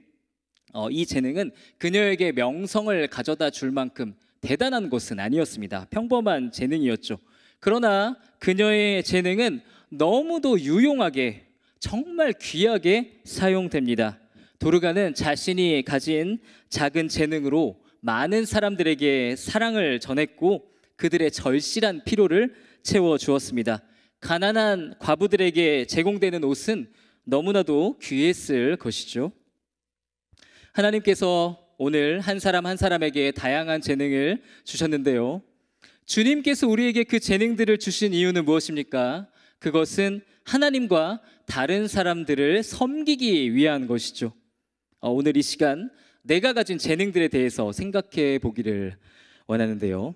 어, 이 재능은 그녀에게 명성을 가져다 줄 만큼 대단한 것은 아니었습니다. 평범한 재능이었죠. 그러나 그녀의 재능은 너무도 유용하게 정말 귀하게 사용됩니다. 도르가는 자신이 가진 작은 재능으로 많은 사람들에게 사랑을 전했고 그들의 절실한 필요를 채워 주었습니다. 가난한 과부들에게 제공되는 옷은 너무나도 귀했을 것이죠. 하나님께서 오늘 한 사람 한 사람에게 다양한 재능을 주셨는데요. 주님께서 우리에게 그 재능들을 주신 이유는 무엇입니까? 그것은 하나님과 다른 사람들을 섬기기 위한 것이죠. 어, 오늘 이 시간 내가 가진 재능들에 대해서 생각해 보기를 원하는데요.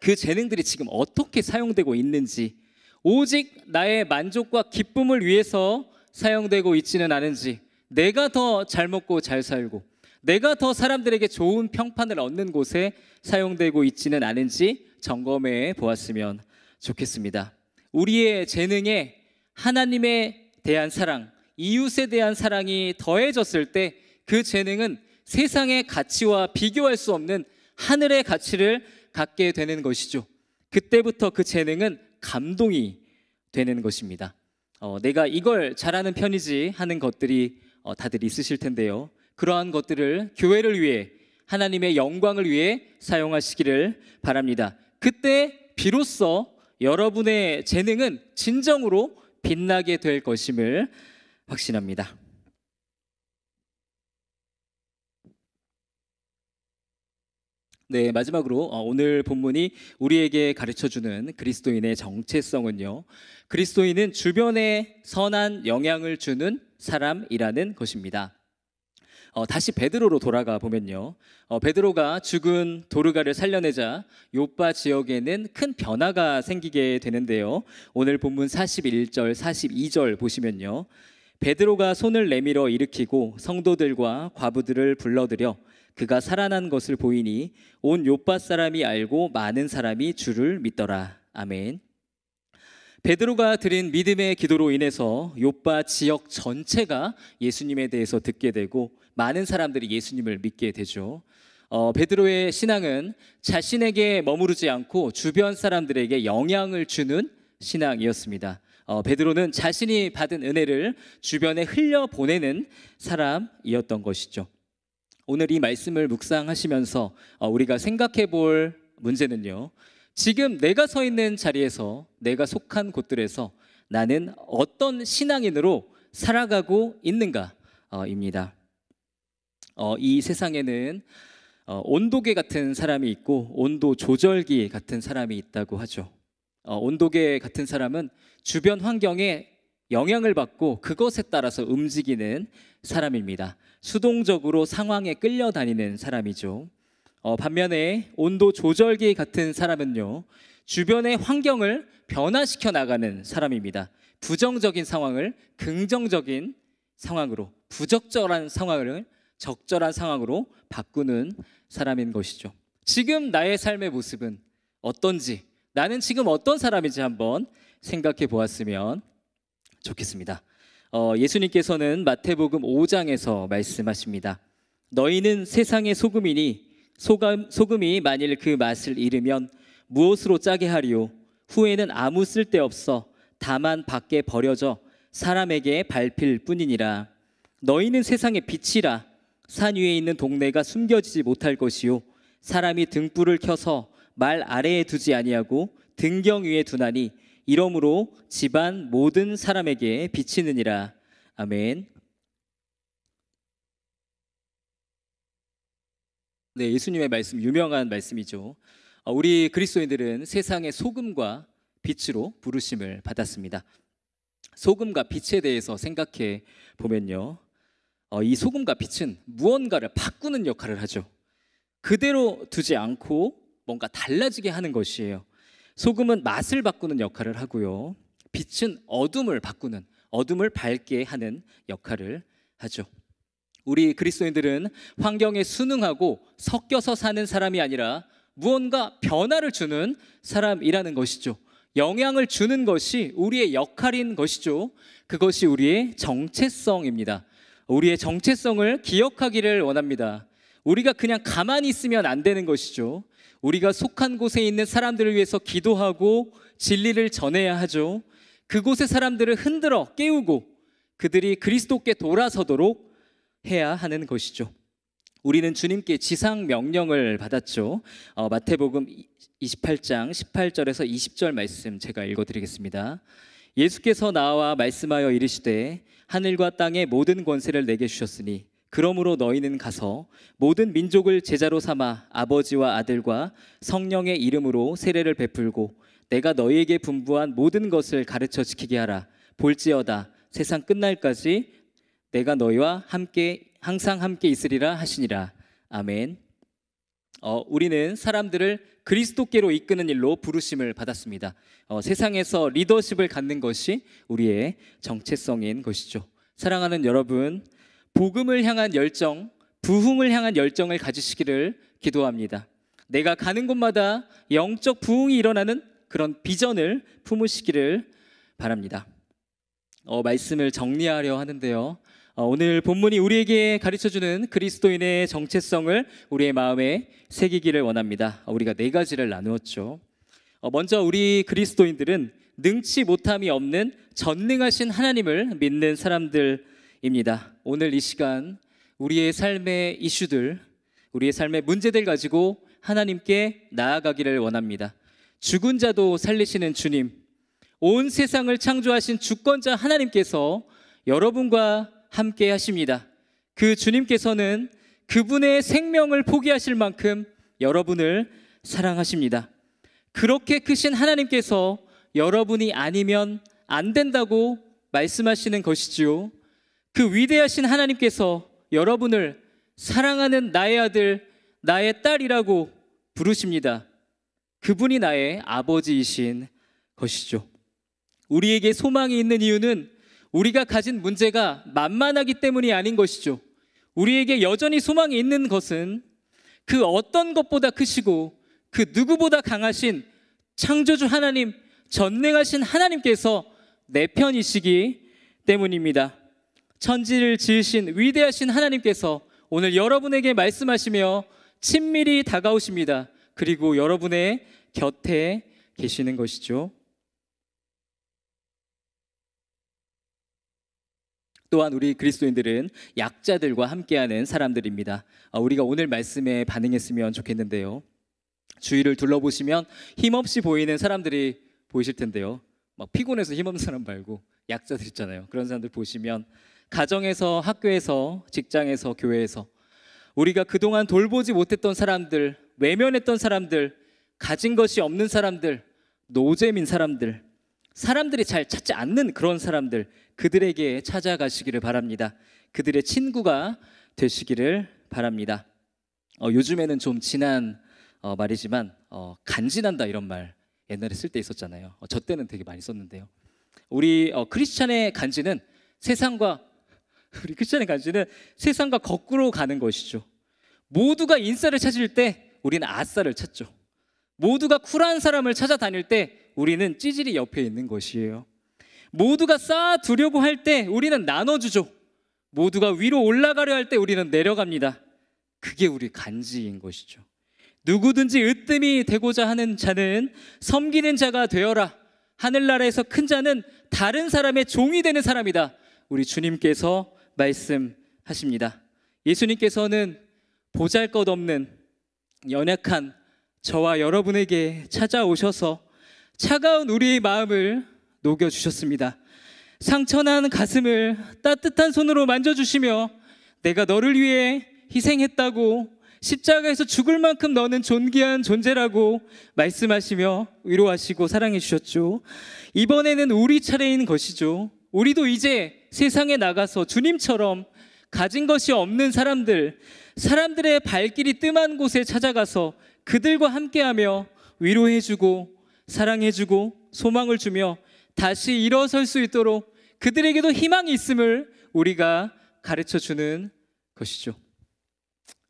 그 재능들이 지금 어떻게 사용되고 있는지, 오직 나의 만족과 기쁨을 위해서 사용되고 있지는 않은지, 내가 더 잘 먹고 잘 살고, 내가 더 사람들에게 좋은 평판을 얻는 곳에 사용되고 있지는 않은지 점검해 보았으면 좋겠습니다. 우리의 재능에 하나님의 대한 사랑, 이웃에 대한 사랑이 더해졌을 때 그 재능은 세상의 가치와 비교할 수 없는 하늘의 가치를 갖게 되는 것이죠. 그때부터 그 재능은 감동이 되는 것입니다. 어, 내가 이걸 잘하는 편이지 하는 것들이 어, 다들 있으실 텐데요. 그러한 것들을 교회를 위해 하나님의 영광을 위해 사용하시기를 바랍니다. 그때 비로소 여러분의 재능은 진정으로 빛나게 될 것임을 확신합니다. 네, 마지막으로 어, 오늘 본문이 우리에게 가르쳐 주는 그리스도인의 정체성은요. 그리스도인은 주변에 선한 영향을 주는 사람이라는 것입니다. 어, 다시 베드로로 돌아가 보면요. 어, 베드로가 죽은 도르가를 살려내자 요빠 지역에는 큰 변화가 생기게 되는데요. 오늘 본문 41절, 42절 보시면요. 베드로가 손을 내밀어 일으키고 성도들과 과부들을 불러들여 그가 살아난 것을 보이니 온 요빠 사람이 알고 많은 사람이 주를 믿더라. 아멘. 베드로가 드린 믿음의 기도로 인해서 요빠 지역 전체가 예수님에 대해서 듣게 되고 많은 사람들이 예수님을 믿게 되죠. 어, 베드로의 신앙은 자신에게 머무르지 않고 주변 사람들에게 영향을 주는 신앙이었습니다. 어, 베드로는 자신이 받은 은혜를 주변에 흘려 보내는 사람이었던 것이죠. 오늘 이 말씀을 묵상하시면서 어, 우리가 생각해 볼 문제는요. 지금 내가 서 있는 자리에서 내가 속한 곳들에서 나는 어떤 신앙인으로 살아가고 있는가입니다. 어, 이 세상에는 어, 온도계 같은 사람이 있고 온도 조절기 같은 사람이 있다고 하죠. 어, 온도계 같은 사람은 주변 환경에 영향을 받고 그것에 따라서 움직이는 사람입니다. 수동적으로 상황에 끌려다니는 사람이죠. 어, 반면에 온도 조절기 같은 사람은요, 주변의 환경을 변화시켜 나가는 사람입니다. 부정적인 상황을 긍정적인 상황으로, 부적절한 상황을 적절한 상황으로 바꾸는 사람인 것이죠. 지금 나의 삶의 모습은 어떤지, 나는 지금 어떤 사람인지 한번 생각해 보았으면 좋겠습니다. 어, 예수님께서는 마태복음 5장에서 말씀하십니다. 너희는 세상의 소금이니 소금, 소금이 만일 그 맛을 잃으면 무엇으로 짜게 하리요? 후에는 아무 쓸데 없어 다만 밖에 버려져 사람에게 밟힐 뿐이니라. 너희는 세상의 빛이라 산 위에 있는 동네가 숨겨지지 못할 것이요 사람이 등불을 켜서 말 아래에 두지 아니하고 등경 위에 두나니 이러므로 집안 모든 사람에게 비치느니라. 아멘. 네, 예수님의 말씀 유명한 말씀이죠. 어, 우리 그리스도인들은 세상의 소금과 빛으로 부르심을 받았습니다. 소금과 빛에 대해서 생각해 보면요. 어, 이 소금과 빛은 무언가를 바꾸는 역할을 하죠. 그대로 두지 않고 뭔가 달라지게 하는 것이에요. 소금은 맛을 바꾸는 역할을 하고요. 빛은 어둠을 바꾸는, 어둠을 밝게 하는 역할을 하죠. 우리 그리스도인들은 환경에 순응하고 섞여서 사는 사람이 아니라 무언가 변화를 주는 사람이라는 것이죠. 영향을 주는 것이 우리의 역할인 것이죠. 그것이 우리의 정체성입니다. 우리의 정체성을 기억하기를 원합니다. 우리가 그냥 가만히 있으면 안 되는 것이죠. 우리가 속한 곳에 있는 사람들을 위해서 기도하고 진리를 전해야 하죠. 그곳의 사람들을 흔들어 깨우고 그들이 그리스도께 돌아서도록 해야 하는 것이죠. 우리는 주님께 지상 명령을 받았죠. 어, 마태복음 28장 18절에서 20절 말씀 제가 읽어드리겠습니다. 예수께서 나와 말씀하여 이르시되 하늘과 땅의 모든 권세를 내게 주셨으니 그러므로 너희는 가서 모든 민족을 제자로 삼아 아버지와 아들과 성령의 이름으로 세례를 베풀고 내가 너희에게 분부한 모든 것을 가르쳐 지키게 하라. 볼지어다 세상 끝날까지 내가 너희와 함께 항상 함께 있으리라 하시니라. 아멘. 어, 우리는 사람들을 그리스도께로 이끄는 일로 부르심을 받았습니다. 어, 세상에서 리더십을 갖는 것이 우리의 정체성인 것이죠. 사랑하는 여러분, 복음을 향한 열정, 부흥을 향한 열정을 가지시기를 기도합니다. 내가 가는 곳마다 영적 부흥이 일어나는 그런 비전을 품으시기를 바랍니다. 어, 말씀을 정리하려 하는데요. 어, 오늘 본문이 우리에게 가르쳐주는 그리스도인의 정체성을 우리의 마음에 새기기를 원합니다. 어, 우리가 네 가지를 나누었죠. 어, 먼저 우리 그리스도인들은 능치 못함이 없는 전능하신 하나님을 믿는 사람들 입니다. 오늘 이 시간 우리의 삶의 이슈들, 우리의 삶의 문제들 가지고 하나님께 나아가기를 원합니다. 죽은 자도 살리시는 주님, 온 세상을 창조하신 주권자 하나님께서 여러분과 함께 하십니다. 그 주님께서는 그분의 생명을 포기하실 만큼 여러분을 사랑하십니다. 그렇게 크신 하나님께서 여러분이 아니면 안 된다고 말씀하시는 것이지요. 그 위대하신 하나님께서 여러분을 사랑하는 나의 아들, 나의 딸이라고 부르십니다. 그분이 나의 아버지이신 것이죠. 우리에게 소망이 있는 이유는 우리가 가진 문제가 만만하기 때문이 아닌 것이죠. 우리에게 여전히 소망이 있는 것은 그 어떤 것보다 크시고 그 누구보다 강하신 창조주 하나님, 전능하신 하나님께서 내 편이시기 때문입니다. 천지를 지으신 위대하신 하나님께서 오늘 여러분에게 말씀하시며 친밀히 다가오십니다. 그리고 여러분의 곁에 계시는 것이죠. 또한 우리 그리스도인들은 약자들과 함께하는 사람들입니다. 아, 우리가 오늘 말씀에 반응했으면 좋겠는데요. 주위를 둘러보시면 힘없이 보이는 사람들이 보이실 텐데요. 막 피곤해서 힘없는 사람 말고 약자들 있잖아요. 그런 사람들 보시면 가정에서, 학교에서, 직장에서, 교회에서 우리가 그동안 돌보지 못했던 사람들, 외면했던 사람들, 가진 것이 없는 사람들, 노잼인 사람들, 사람들이 잘 찾지 않는 그런 사람들, 그들에게 찾아가시기를 바랍니다. 그들의 친구가 되시기를 바랍니다. 어, 요즘에는 좀 지난 어, 말이지만 어, 간지난다 이런 말 옛날에 쓸 때 있었잖아요. 어, 저 때는 되게 많이 썼는데요. 우리 어, 크리스찬의 간지는 세상과 우리 크리스찬의 간지는 세상과 거꾸로 가는 것이죠. 모두가 인싸를 찾을 때 우리는 아싸를 찾죠. 모두가 쿨한 사람을 찾아다닐 때 우리는 찌질이 옆에 있는 것이에요. 모두가 쌓아두려고 할 때 우리는 나눠주죠. 모두가 위로 올라가려 할 때 우리는 내려갑니다. 그게 우리 간지인 것이죠. 누구든지 으뜸이 되고자 하는 자는 섬기는 자가 되어라. 하늘나라에서 큰 자는 다른 사람의 종이 되는 사람이다. 우리 주님께서 말씀하십니다. 예수님께서는 보잘 것 없는 연약한 저와 여러분에게 찾아오셔서 차가운 우리의 마음을 녹여주셨습니다. 상처난 가슴을 따뜻한 손으로 만져주시며 내가 너를 위해 희생했다고 십자가에서 죽을 만큼 너는 존귀한 존재라고 말씀하시며 위로하시고 사랑해 주셨죠. 이번에는 우리 차례인 것이죠. 우리도 이제 세상에 나가서 주님처럼 가진 것이 없는 사람들, 사람들의 발길이 뜸한 곳에 찾아가서 그들과 함께하며 위로해주고 사랑해주고 소망을 주며 다시 일어설 수 있도록 그들에게도 희망이 있음을 우리가 가르쳐 주는 것이죠.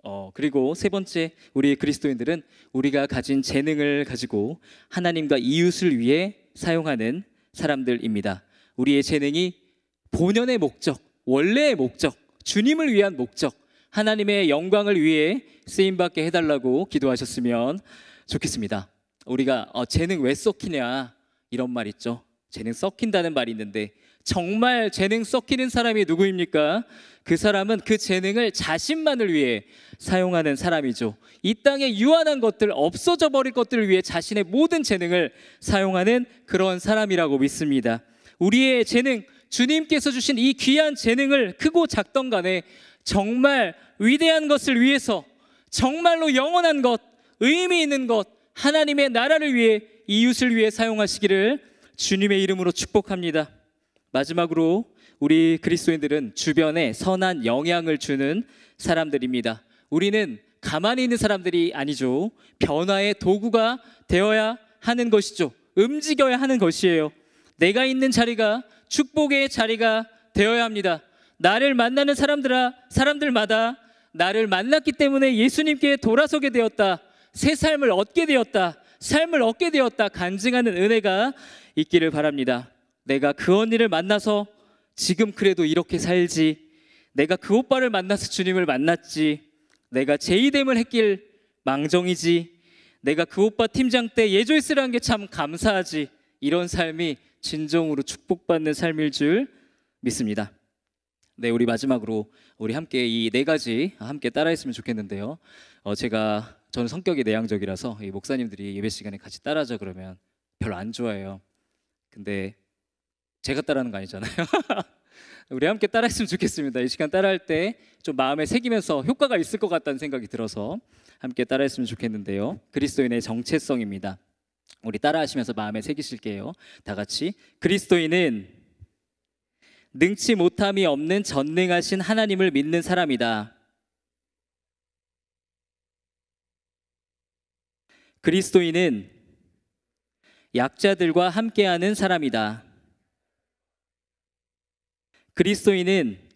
어, 그리고 세 번째, 우리 그리스도인들은 우리가 가진 재능을 가지고 하나님과 이웃을 위해 사용하는 사람들입니다. 우리의 재능이 본연의 목적, 원래의 목적, 주님을 위한 목적, 하나님의 영광을 위해 쓰임받게 해달라고 기도하셨으면 좋겠습니다. 우리가 어, 재능 왜 썩히냐 이런 말 있죠. 재능 썩힌다는 말이 있는데 정말 재능 썩히는 사람이 누구입니까? 그 사람은 그 재능을 자신만을 위해 사용하는 사람이죠. 이 땅에 유한한 것들, 없어져 버릴 것들을 위해 자신의 모든 재능을 사용하는 그런 사람이라고 믿습니다. 우리의 재능, 주님께서 주신 이 귀한 재능을 크고 작던 간에 정말 위대한 것을 위해서 정말로 영원한 것, 의미 있는 것, 하나님의 나라를 위해 이웃을 위해 사용하시기를 주님의 이름으로 축복합니다. 마지막으로 우리 그리스도인들은 주변에 선한 영향을 주는 사람들입니다. 우리는 가만히 있는 사람들이 아니죠. 변화의 도구가 되어야 하는 것이죠. 움직여야 하는 것이에요. 내가 있는 자리가 축복의 자리가 되어야 합니다. 나를 만나는 사람들아 사람들마다 나를 만났기 때문에 예수님께 돌아서게 되었다. 새 삶을 얻게 되었다. 삶을 얻게 되었다. 간증하는 은혜가 있기를 바랍니다. 내가 그 언니를 만나서 지금 그래도 이렇게 살지. 내가 그 오빠를 만나서 주님을 만났지. 내가 제이됨을 했길 망정이지. 내가 그 오빠 팀장 때 예조이스라는 게 참 감사하지. 이런 삶이 진정으로 축복받는 삶일 줄 믿습니다. 네, 우리 마지막으로 우리 함께 이 네 가지 함께 따라했으면 좋겠는데요. 어, 제가 저는 성격이 내향적이라서 이 목사님들이 예배 시간에 같이 따라하자 그러면 별로 안 좋아해요. 근데 제가 따라하는 거 아니잖아요. 우리 함께 따라했으면 좋겠습니다. 이 시간 따라할 때 좀 마음에 새기면서 효과가 있을 것 같다는 생각이 들어서 함께 따라했으면 좋겠는데요. 그리스도인의 정체성입니다. 우리 따라하시면서 마음에 새기실게요. 다 같이 그리스도인은 능치 못함이 없는 전능하신 하나님을 믿는 사람이다. 그리스도인은 약자들과 함께하는 사람이다. 그리스도인은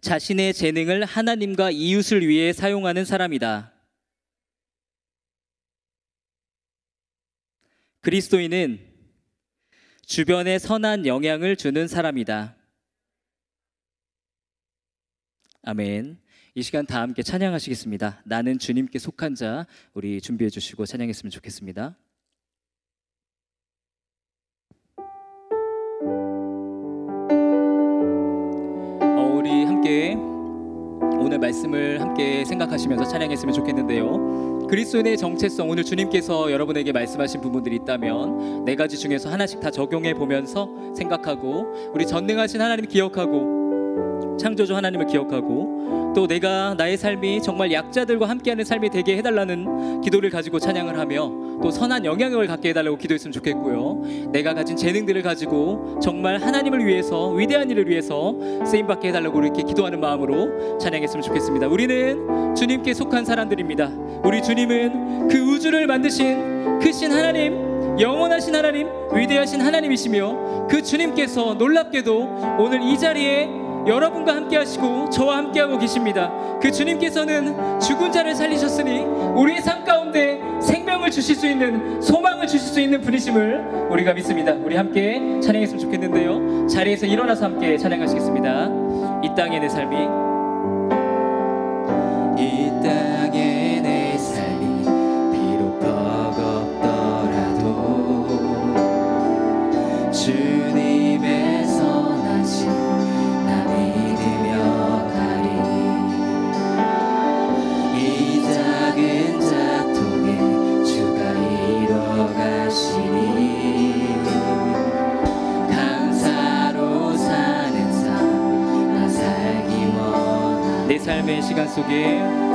자신의 재능을 하나님과 이웃을 위해 사용하는 사람이다. 그리스도인은 주변에 선한 영향을 주는 사람이다. 아멘. 이 시간 다 함께 찬양하시겠습니다. 나는 주님께 속한 자 우리 준비해 주시고 찬양했으면 좋겠습니다. 어, 우리 함께 오늘 말씀을 함께 생각하시면서 찬양했으면 좋겠는데요. 그리스도인의 정체성 오늘 주님께서 여러분에게 말씀하신 부분들이 있다면 네 가지 중에서 하나씩 다 적용해 보면서 생각하고 우리 전능하신 하나님 기억하고 창조주 하나님을 기억하고 또 내가 나의 삶이 정말 약자들과 함께하는 삶이 되게 해달라는 기도를 가지고 찬양을 하며 또 선한 영향력을 갖게 해달라고 기도했으면 좋겠고요. 내가 가진 재능들을 가지고 정말 하나님을 위해서 위대한 일을 위해서 쓰임 받게 해달라고 이렇게 기도하는 마음으로 찬양했으면 좋겠습니다. 우리는 주님께 속한 사람들입니다. 우리 주님은 그 우주를 만드신 크신 하나님 영원하신 하나님, 위대하신 하나님이시며 그 주님께서 놀랍게도 오늘 이 자리에 여러분과 함께 하시고 저와 함께 하고 계십니다. 그 주님께서는 죽은 자를 살리셨으니 우리의 삶 가운데 생명을 주실 수 있는 소망을 주실 수 있는 분이심을 우리가 믿습니다. 우리 함께 찬양했으면 좋겠는데요. 자리에서 일어나서 함께 찬양하시겠습니다. 이 땅의 내 삶이 이 땅 삶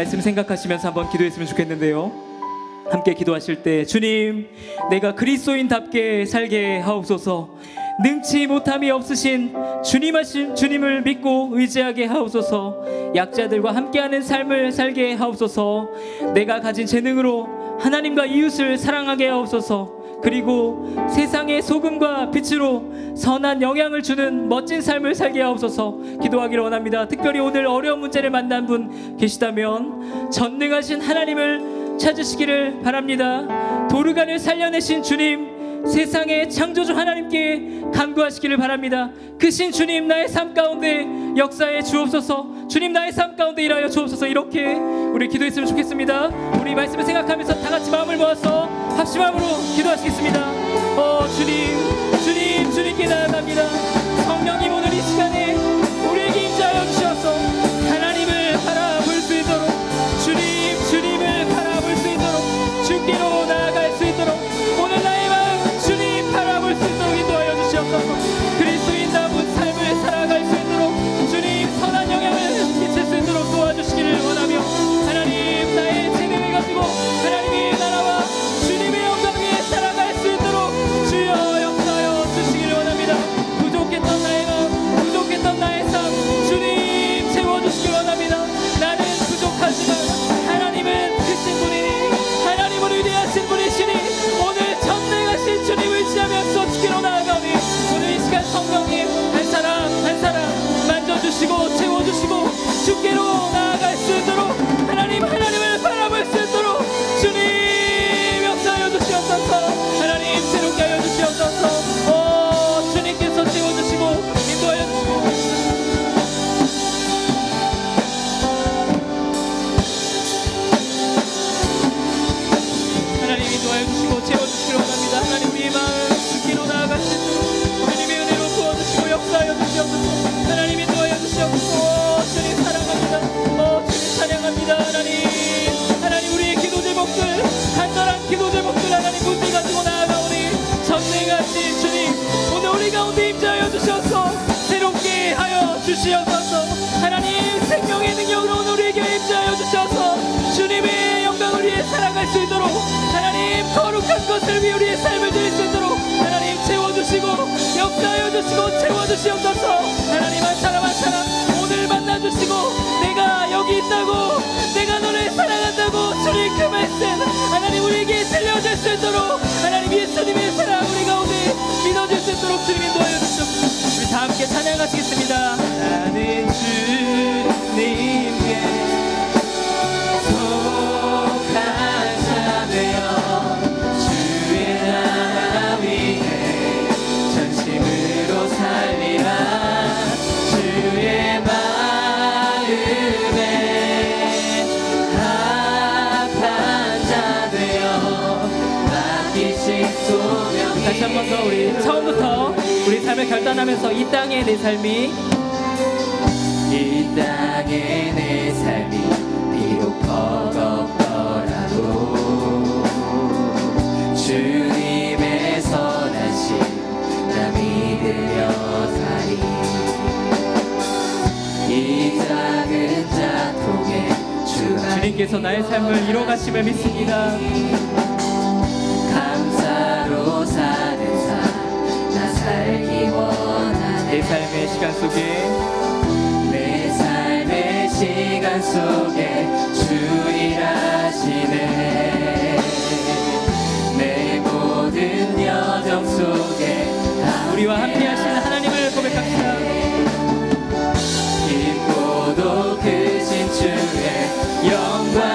말씀 생각하시면서 한번 기도했으면 좋겠는데요. 함께 기도하실 때 주님 내가 그리스도인답게 살게 하옵소서. 능치 못함이 없으신 주님 하신 주님을 믿고 의지하게 하옵소서. 약자들과 함께하는 삶을 살게 하옵소서. 내가 가진 재능으로 하나님과 이웃을 사랑하게 하옵소서. 그리고 세상의 소금과 빛으로 선한 영향을 주는 멋진 삶을 살게 하옵소서 기도하기를 원합니다. 특별히 오늘 어려운 문제를 만난 분 계시다면 전능하신 하나님을 찾으시기를 바랍니다. 도르간을 살려내신 주님 세상의 창조주 하나님께 간구하시기를 바랍니다. 크신 주님 나의 삶 가운데 역사에 주옵소서. 주님 나의 삶 가운데 일하여 주옵소서. 이렇게 우리 기도했으면 좋겠습니다. 우리 말씀을 생각하면서 다 같이 마음을 모아서 합심함으로 기도하시겠습니다. 어 주님, 주님, 주님께 나아갑니다. 성령님 오늘 살아갈 수 있도록 하나님 거룩한 것을 위해 우리의 삶을 드릴 수 있도록 하나님 채워주시고 역사하여 주시고 채워주시옵소서. 하나님 한 사람 한 사람 오늘 만나주시고 내가 여기 있다고 내가 너를 사랑한다고 주님 그 말씀 하나님 우리에게 들려줄 수 있도록 하나님 예수님의 사랑 우리 가운데 믿어줄 수 있도록 주님 인도하여 주시옵소서. 우리 다 함께 찬양하시겠습니다. 나는 주님께 한번 더 우리 처음부터 우리 삶을 결단하면서 이 땅에 내 삶이 이 땅에 내 삶이 비록 버겁더라도 주님의 선하신 나 믿으며 사리. 이 작은 자통에 주님께서 나의 삶을 이뤄가심을 믿습니다. 내 삶의 시간 속에. 내 삶의 시간 속에 주 일하시네. 내 모든 여정 속에 우리와 함께 하시는 하나님을 고백합시다. 깊고도 크신 주의 영광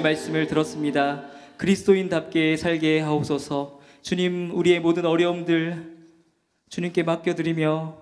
주님의 말씀을 들었습니다. 그리스도인답게 살게 하옵소서. 주님 우리의 모든 어려움들 주님께 맡겨드리며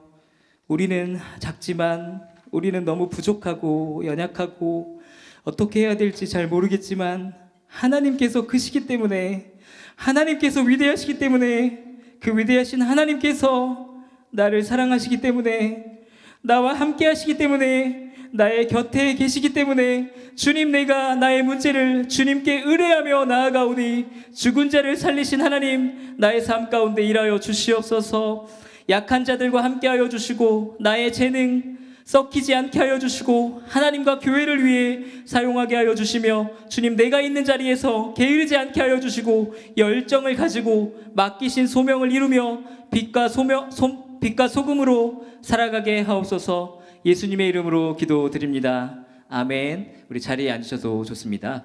우리는 작지만 우리는 너무 부족하고 연약하고 어떻게 해야 될지 잘 모르겠지만 하나님께서 크시기 때문에 하나님께서 위대하시기 때문에 그 위대하신 하나님께서 나를 사랑하시기 때문에 나와 함께 하시기 때문에 나의 곁에 계시기 때문에 주님 내가 나의 문제를 주님께 의뢰하며 나아가오니 죽은 자를 살리신 하나님 나의 삶 가운데 일하여 주시옵소서. 약한 자들과 함께하여 주시고 나의 재능 썩히지 않게 하여 주시고 하나님과 교회를 위해 사용하게 하여 주시며 주님 내가 있는 자리에서 게으르지 않게 하여 주시고 열정을 가지고 맡기신 소명을 이루며 빛과 소명 소, 빛과 소금으로 살아가게 하옵소서 예수님의 이름으로 기도드립니다. 아멘. 우리 자리에 앉으셔도 좋습니다.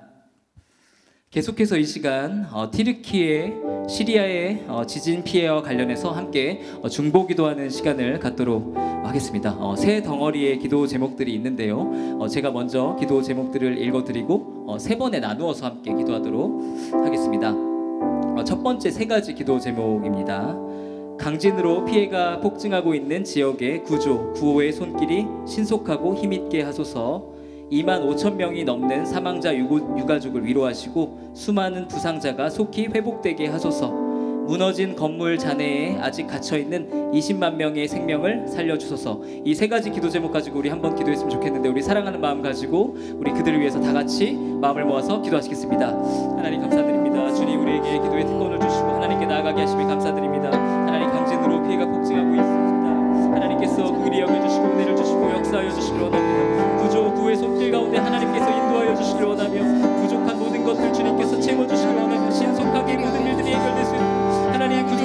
계속해서 이 시간 어, 티르키의 시리아의 어, 지진 피해와 관련해서 함께 어, 중보 기도하는 시간을 갖도록 하겠습니다. 어, 세 덩어리의 기도 제목들이 있는데요. 어, 제가 먼저 기도 제목들을 읽어드리고 어, 세 번에 나누어서 함께 기도하도록 하겠습니다. 어, 첫 번째 세 가지 기도 제목입니다. 강진으로 피해가 폭증하고 있는 지역의 구조, 구호의 손길이 신속하고 힘있게 하소서. 2만 5천 명이 넘는 사망자 유가족을 위로하시고 수많은 부상자가 속히 회복되게 하소서. 무너진 건물 잔해에 아직 갇혀 있는 20만 명의 생명을 살려주소서. 이 세 가지 기도 제목 가지고 우리 한번 기도했으면 좋겠는데 우리 사랑하는 마음 가지고 우리 그들을 위해서 다 같이 마음을 모아서 기도하시겠습니다. 하나님 감사드립니다. 주님 우리에게 기도의 특권을 주시고 하나님께 나아가게 하심에 감사드립니다. 하나님 강진으로 피해가 폭증하고 있습니다. 하나님께서 그 의리 여겨 주시고 은혜를 주시고 역사하여 주시기를 원합니다. 구조 구의 손길 가운데 하나님께서 인도하여 주시기를 원하며 부족한 모든 것들 주님께서 채워 주시기를 원하며 신속하게 모든 일들이 해결될 수 있는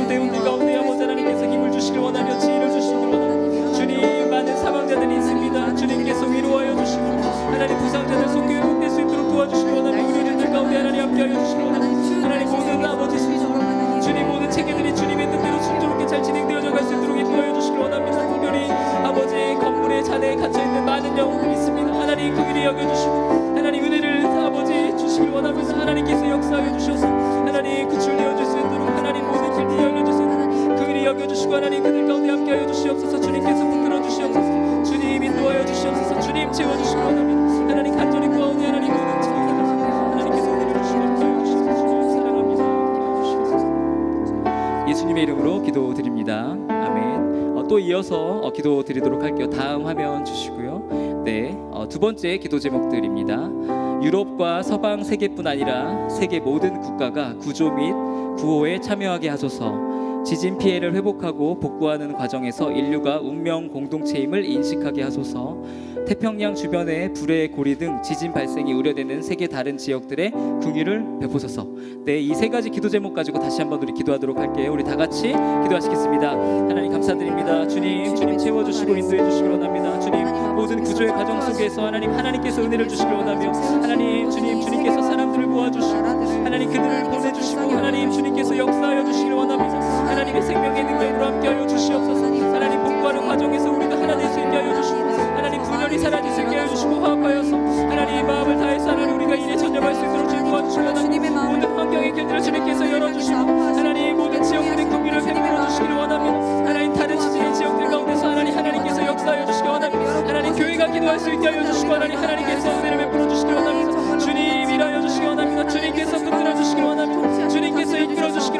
기도의 우리 가운데 아버지 하나님께서 힘을 주시길 원하며 지혜를 주시길 원합니다 주님 많은 사망자들이 있습니다. 주님께서 위로하여 주시고 하나님 부상자들 속교회 못될 수 있도록 도와주시길 원하며 의료진들 가운데 하나님 함께하여 주시길 원합니다. 하나님 모든 아버지 주님 모든 체계들이 주님의 뜻대로 순조롭게 잘 진행되어져 갈 수 있도록 인도하여 주시길 원합니다. 특별히 아버지 건물의 잔에 갇혀있는 많은 영혼들이 있습니다. 하나님 그 위를 여겨주시고 하나님 은혜를 아버지 주시길 원하면서 하나님께서 역사하여 주셔서 하나님 그 줄을 이어줄 수 있도록 여겨주시고 하나님 그들 가운데 함께하여 주시옵소서. 주님께서 붙들어 주시옵소서. 주님 인도하여 주시옵소서. 주님 채워주시고 원합니다 하나님 간절히 구하오니 하나님 모든 지도 하나님께서 은혜를 주시옵소서. 주님 사랑합니다. 예수님의 이름으로 기도드립니다. 아멘. 어, 또 이어서 어, 기도 드리도록 할게요. 다음 화면 주시고요. 네두 어, 번째 기도 제목들입니다. 유럽과 서방 세계뿐 아니라 세계 모든 국가가 구조 및 구호에 참여하게 하소서. 지진 피해를 회복하고 복구하는 과정에서 인류가 운명 공동체임을 인식하게 하소서. 태평양 주변의 불의 고리 등 지진 발생이 우려되는 세계 다른 지역들의 긍휼을 베푸소서. 네, 이 세 가지 기도 제목 가지고 다시 한번 우리 기도하도록 할게요. 우리 다 같이 기도하시겠습니다. 하나님 감사드립니다. 주님, 주님 채워 주시고 인도해 주시기 원합니다. 주님, 모든 구조의 과정 속에서 하나님 하나님께서 은혜를 주시기 원하며 하나님, 주님, 주님께서 사람들을 모아 주시고 하나님 그들을 보내 주시고 하나님 주님께서 역사하여 주시기 원합니다. 하나님의 생명의 능력으로 함께하여 주시옵소서. 하나님 복구하는 과정에서 우리가 하나 될 수 있게 하여 주시고 하나님 분열이 사라질 수 있게 하여 주시고 화합하여서 하나님 마음을 다해서 하나님 우리가 일에 전념할 수 있도록 주님 도와주시옵소서. 모든 환경의 길들을 주님께서 열어주시고 하나님 모든 지역들의 긍휼을 베풀어 주시기를 원합니다. 하나님 다른 지진의 지역들 가운데서 하나님 하나님께서 역사하여 주시기 원합니다. 하나님 교회가 기도할 수 있게 하여 주시고 하나님 하나님께서 은혜를 베풀어 주시기 원합니다. 주님 일하여 주시기 원합니다. 주님께서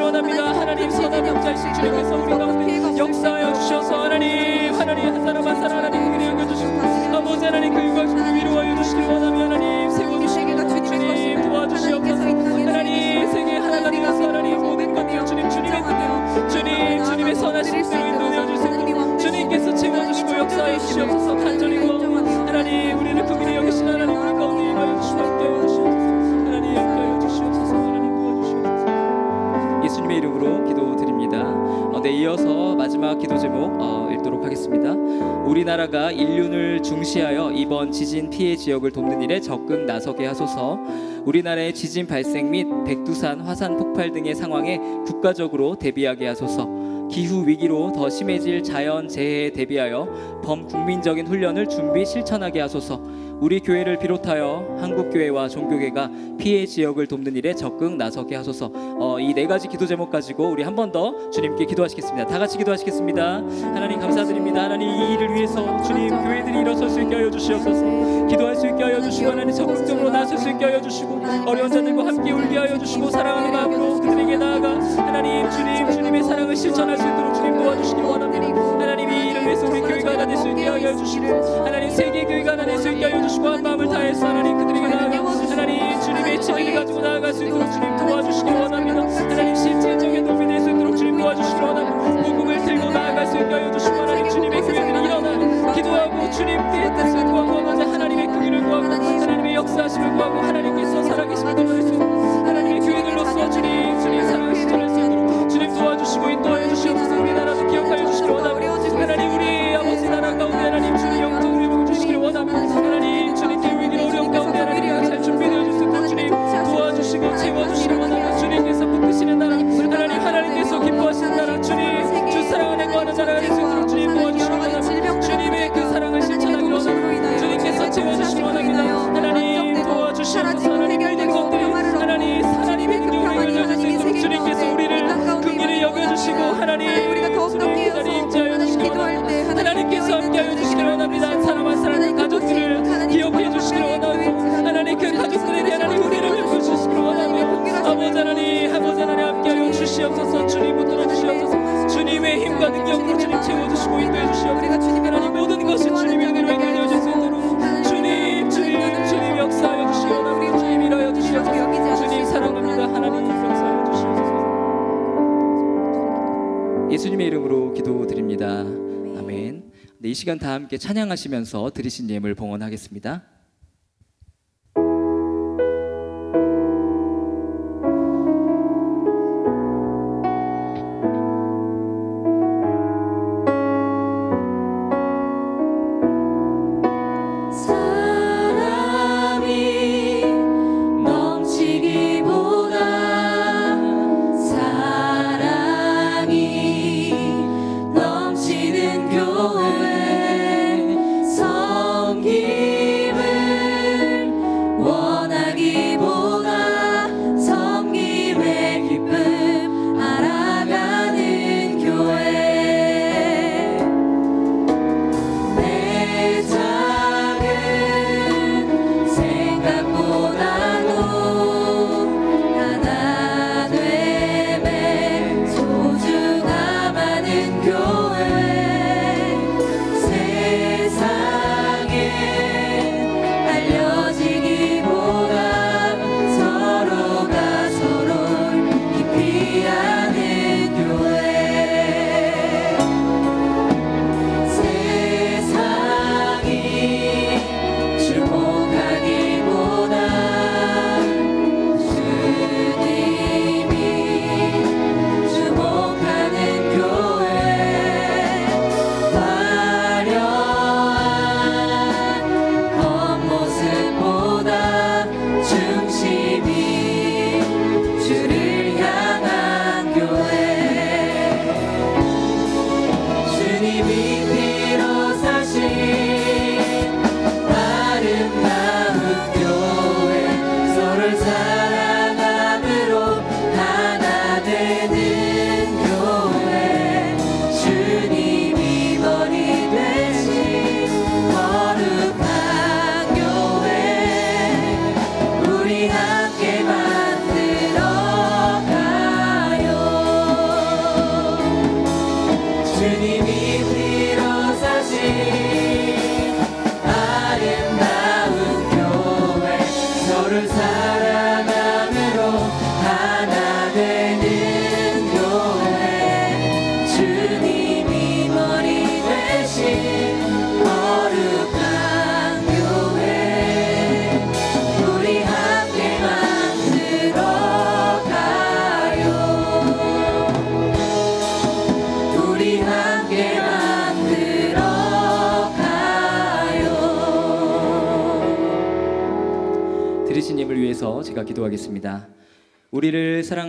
원합니다. 하나님 선한 영자이신 주님께서 우리 가운데 역사하여 주셔서 하나님 하나님 한 사람 한 사람 하나님 그리 여겨주시고 아버지 하나님 그 육아를 위로하여 주시기 원하며 하나님 세워주시고 주님 도와주시옵소서. 하나님 세계 하나가 되어서 하나님 모든 것들 주님 주님의 뜻대로 주님 주님의 선하신 뜻대로 인도되어 주시고 주님께서 채워주시고 역사하여 주시옵소서 우리나라가 인륜을 중시하여 이번 지진 피해 지역을 돕는 일에 적극 나서게 하소서. 우리나라의 지진 발생 및 백두산 화산 폭발 등의 상황에 국가적으로 대비하게 하소서. 기후 위기로 더 심해질 자연 재해에 대비하여 범국민적인 훈련을 준비 실천하게 하소서. 우리 교회를 비롯하여 한국 교회와 종교계가 피해 지역을 돕는 일에 적극 나서게 하소서. 어, 이 네 가지 기도 제목 가지고 우리 한 번 더 주님께 기도하시겠습니다. 다 같이 기도하시겠습니다. 하나님 감사드립니다. 하나님 이 일을 위해서 주님 교회들이 일어설 수 있게 하여 주시옵소서. 기도할 수 있게 하여 주시고 하나님 적극적으로 나설 수 있게 하여 주시고 어려운 자들과 함께 울게 하여 주시고 사랑하는 마음으로 그들에게 나아가 하나님 주님 주님의 사랑을 실천할 수 있도록 주님 도와주시기 원합니다. 위해서 우리 교회가 하나 될수 있게 하여 주시고 하나님 세계 교회가 하나 될수 있게 하여 주시고 한 마음을 다해서 하나님 그들에게 나아가 하나님 주님의 진리를 가지고 나아갈 수 있도록 주님 도와주시기 원합니다. 하나님 실질적인 도움이 될 수 있도록 주님 도와주시기 원합니다. 복음을 들고 나아갈 수 있게 하여 주시고 하나님 주님의 교회들이 일어나 기도하고 주님께 뜻을 구하고 하나님 하나님의 긍휼을 구하고 하나님의 역사하심을 구하고 하나님께서 살아계심을 드러낼 수 있도록 하나님의 교회들로서 주님 주님 실천할 수 있도록 주님 도와주시고 인도하여 주시옵소서 우리나라 시간 다 함께 찬양하시면서 드리신 예물 봉헌하겠습니다.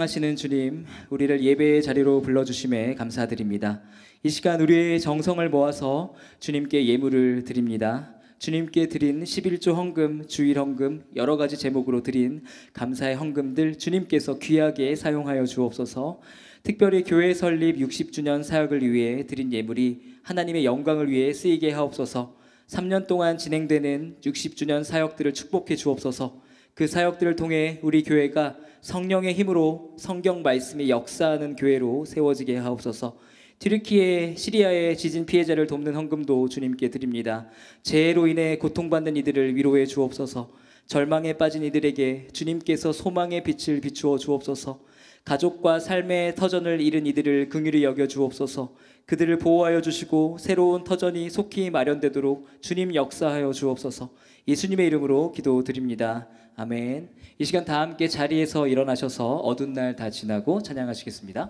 사랑하시는 주님, 우리를 예배의 자리로 불러주심에 감사드립니다. 이 시간 우리의 정성을 모아서 주님께 예물을 드립니다. 주님께 드린 11조 헌금, 주일 헌금, 여러 가지 제목으로 드린 감사의 헌금들 주님께서 귀하게 사용하여 주옵소서. 특별히 교회 설립 60주년 사역을 위해 드린 예물이 하나님의 영광을 위해 쓰이게 하옵소서. 3년 동안 진행되는 60주년 사역들을 축복해 주옵소서. 그 사역들을 통해 우리 교회가 성령의 힘으로 성경 말씀이 역사하는 교회로 세워지게 하옵소서. 튀르키예 시리아의 지진 피해자를 돕는 헌금도 주님께 드립니다. 재해로 인해 고통받는 이들을 위로해 주옵소서. 절망에 빠진 이들에게 주님께서 소망의 빛을 비추어 주옵소서. 가족과 삶의 터전을 잃은 이들을 긍휼히 여겨 주옵소서. 그들을 보호하여 주시고 새로운 터전이 속히 마련되도록 주님 역사하여 주옵소서. 예수님의 이름으로 기도드립니다. 아멘. 이 시간 다 함께 자리에서 일어나셔서 어두운 날 다 지나고 찬양하시겠습니다.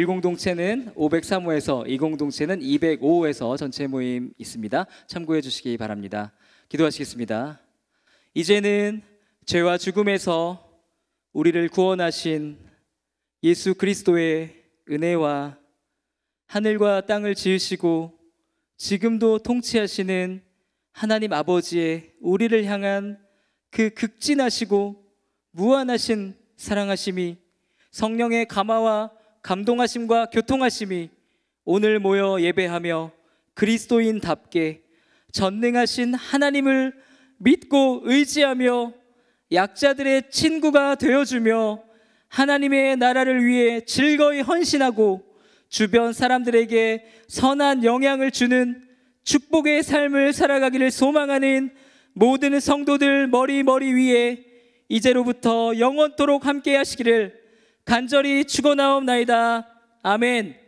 1 공동체는 503호에서 2 공동체는 205호에서 전체 모임 있습니다. 참고해 주시기 바랍니다. 기도하시겠습니다. 이제는 죄와 죽음에서 우리를 구원하신 예수 그리스도의 은혜와 하늘과 땅을 지으시고 지금도 통치하시는 하나님 아버지의 우리를 향한 그 극진하시고 무한하신 사랑하심이 성령의 감화와 감동하심과 교통하심이 오늘 모여 예배하며 그리스도인답게 전능하신 하나님을 믿고 의지하며 약자들의 친구가 되어주며 하나님의 나라를 위해 즐거이 헌신하고 주변 사람들에게 선한 영향을 주는 축복의 삶을 살아가기를 소망하는 모든 성도들 머리 머리 위에 이제로부터 영원토록 함께 하시기를 간절히 축원하옵나이다. 아멘.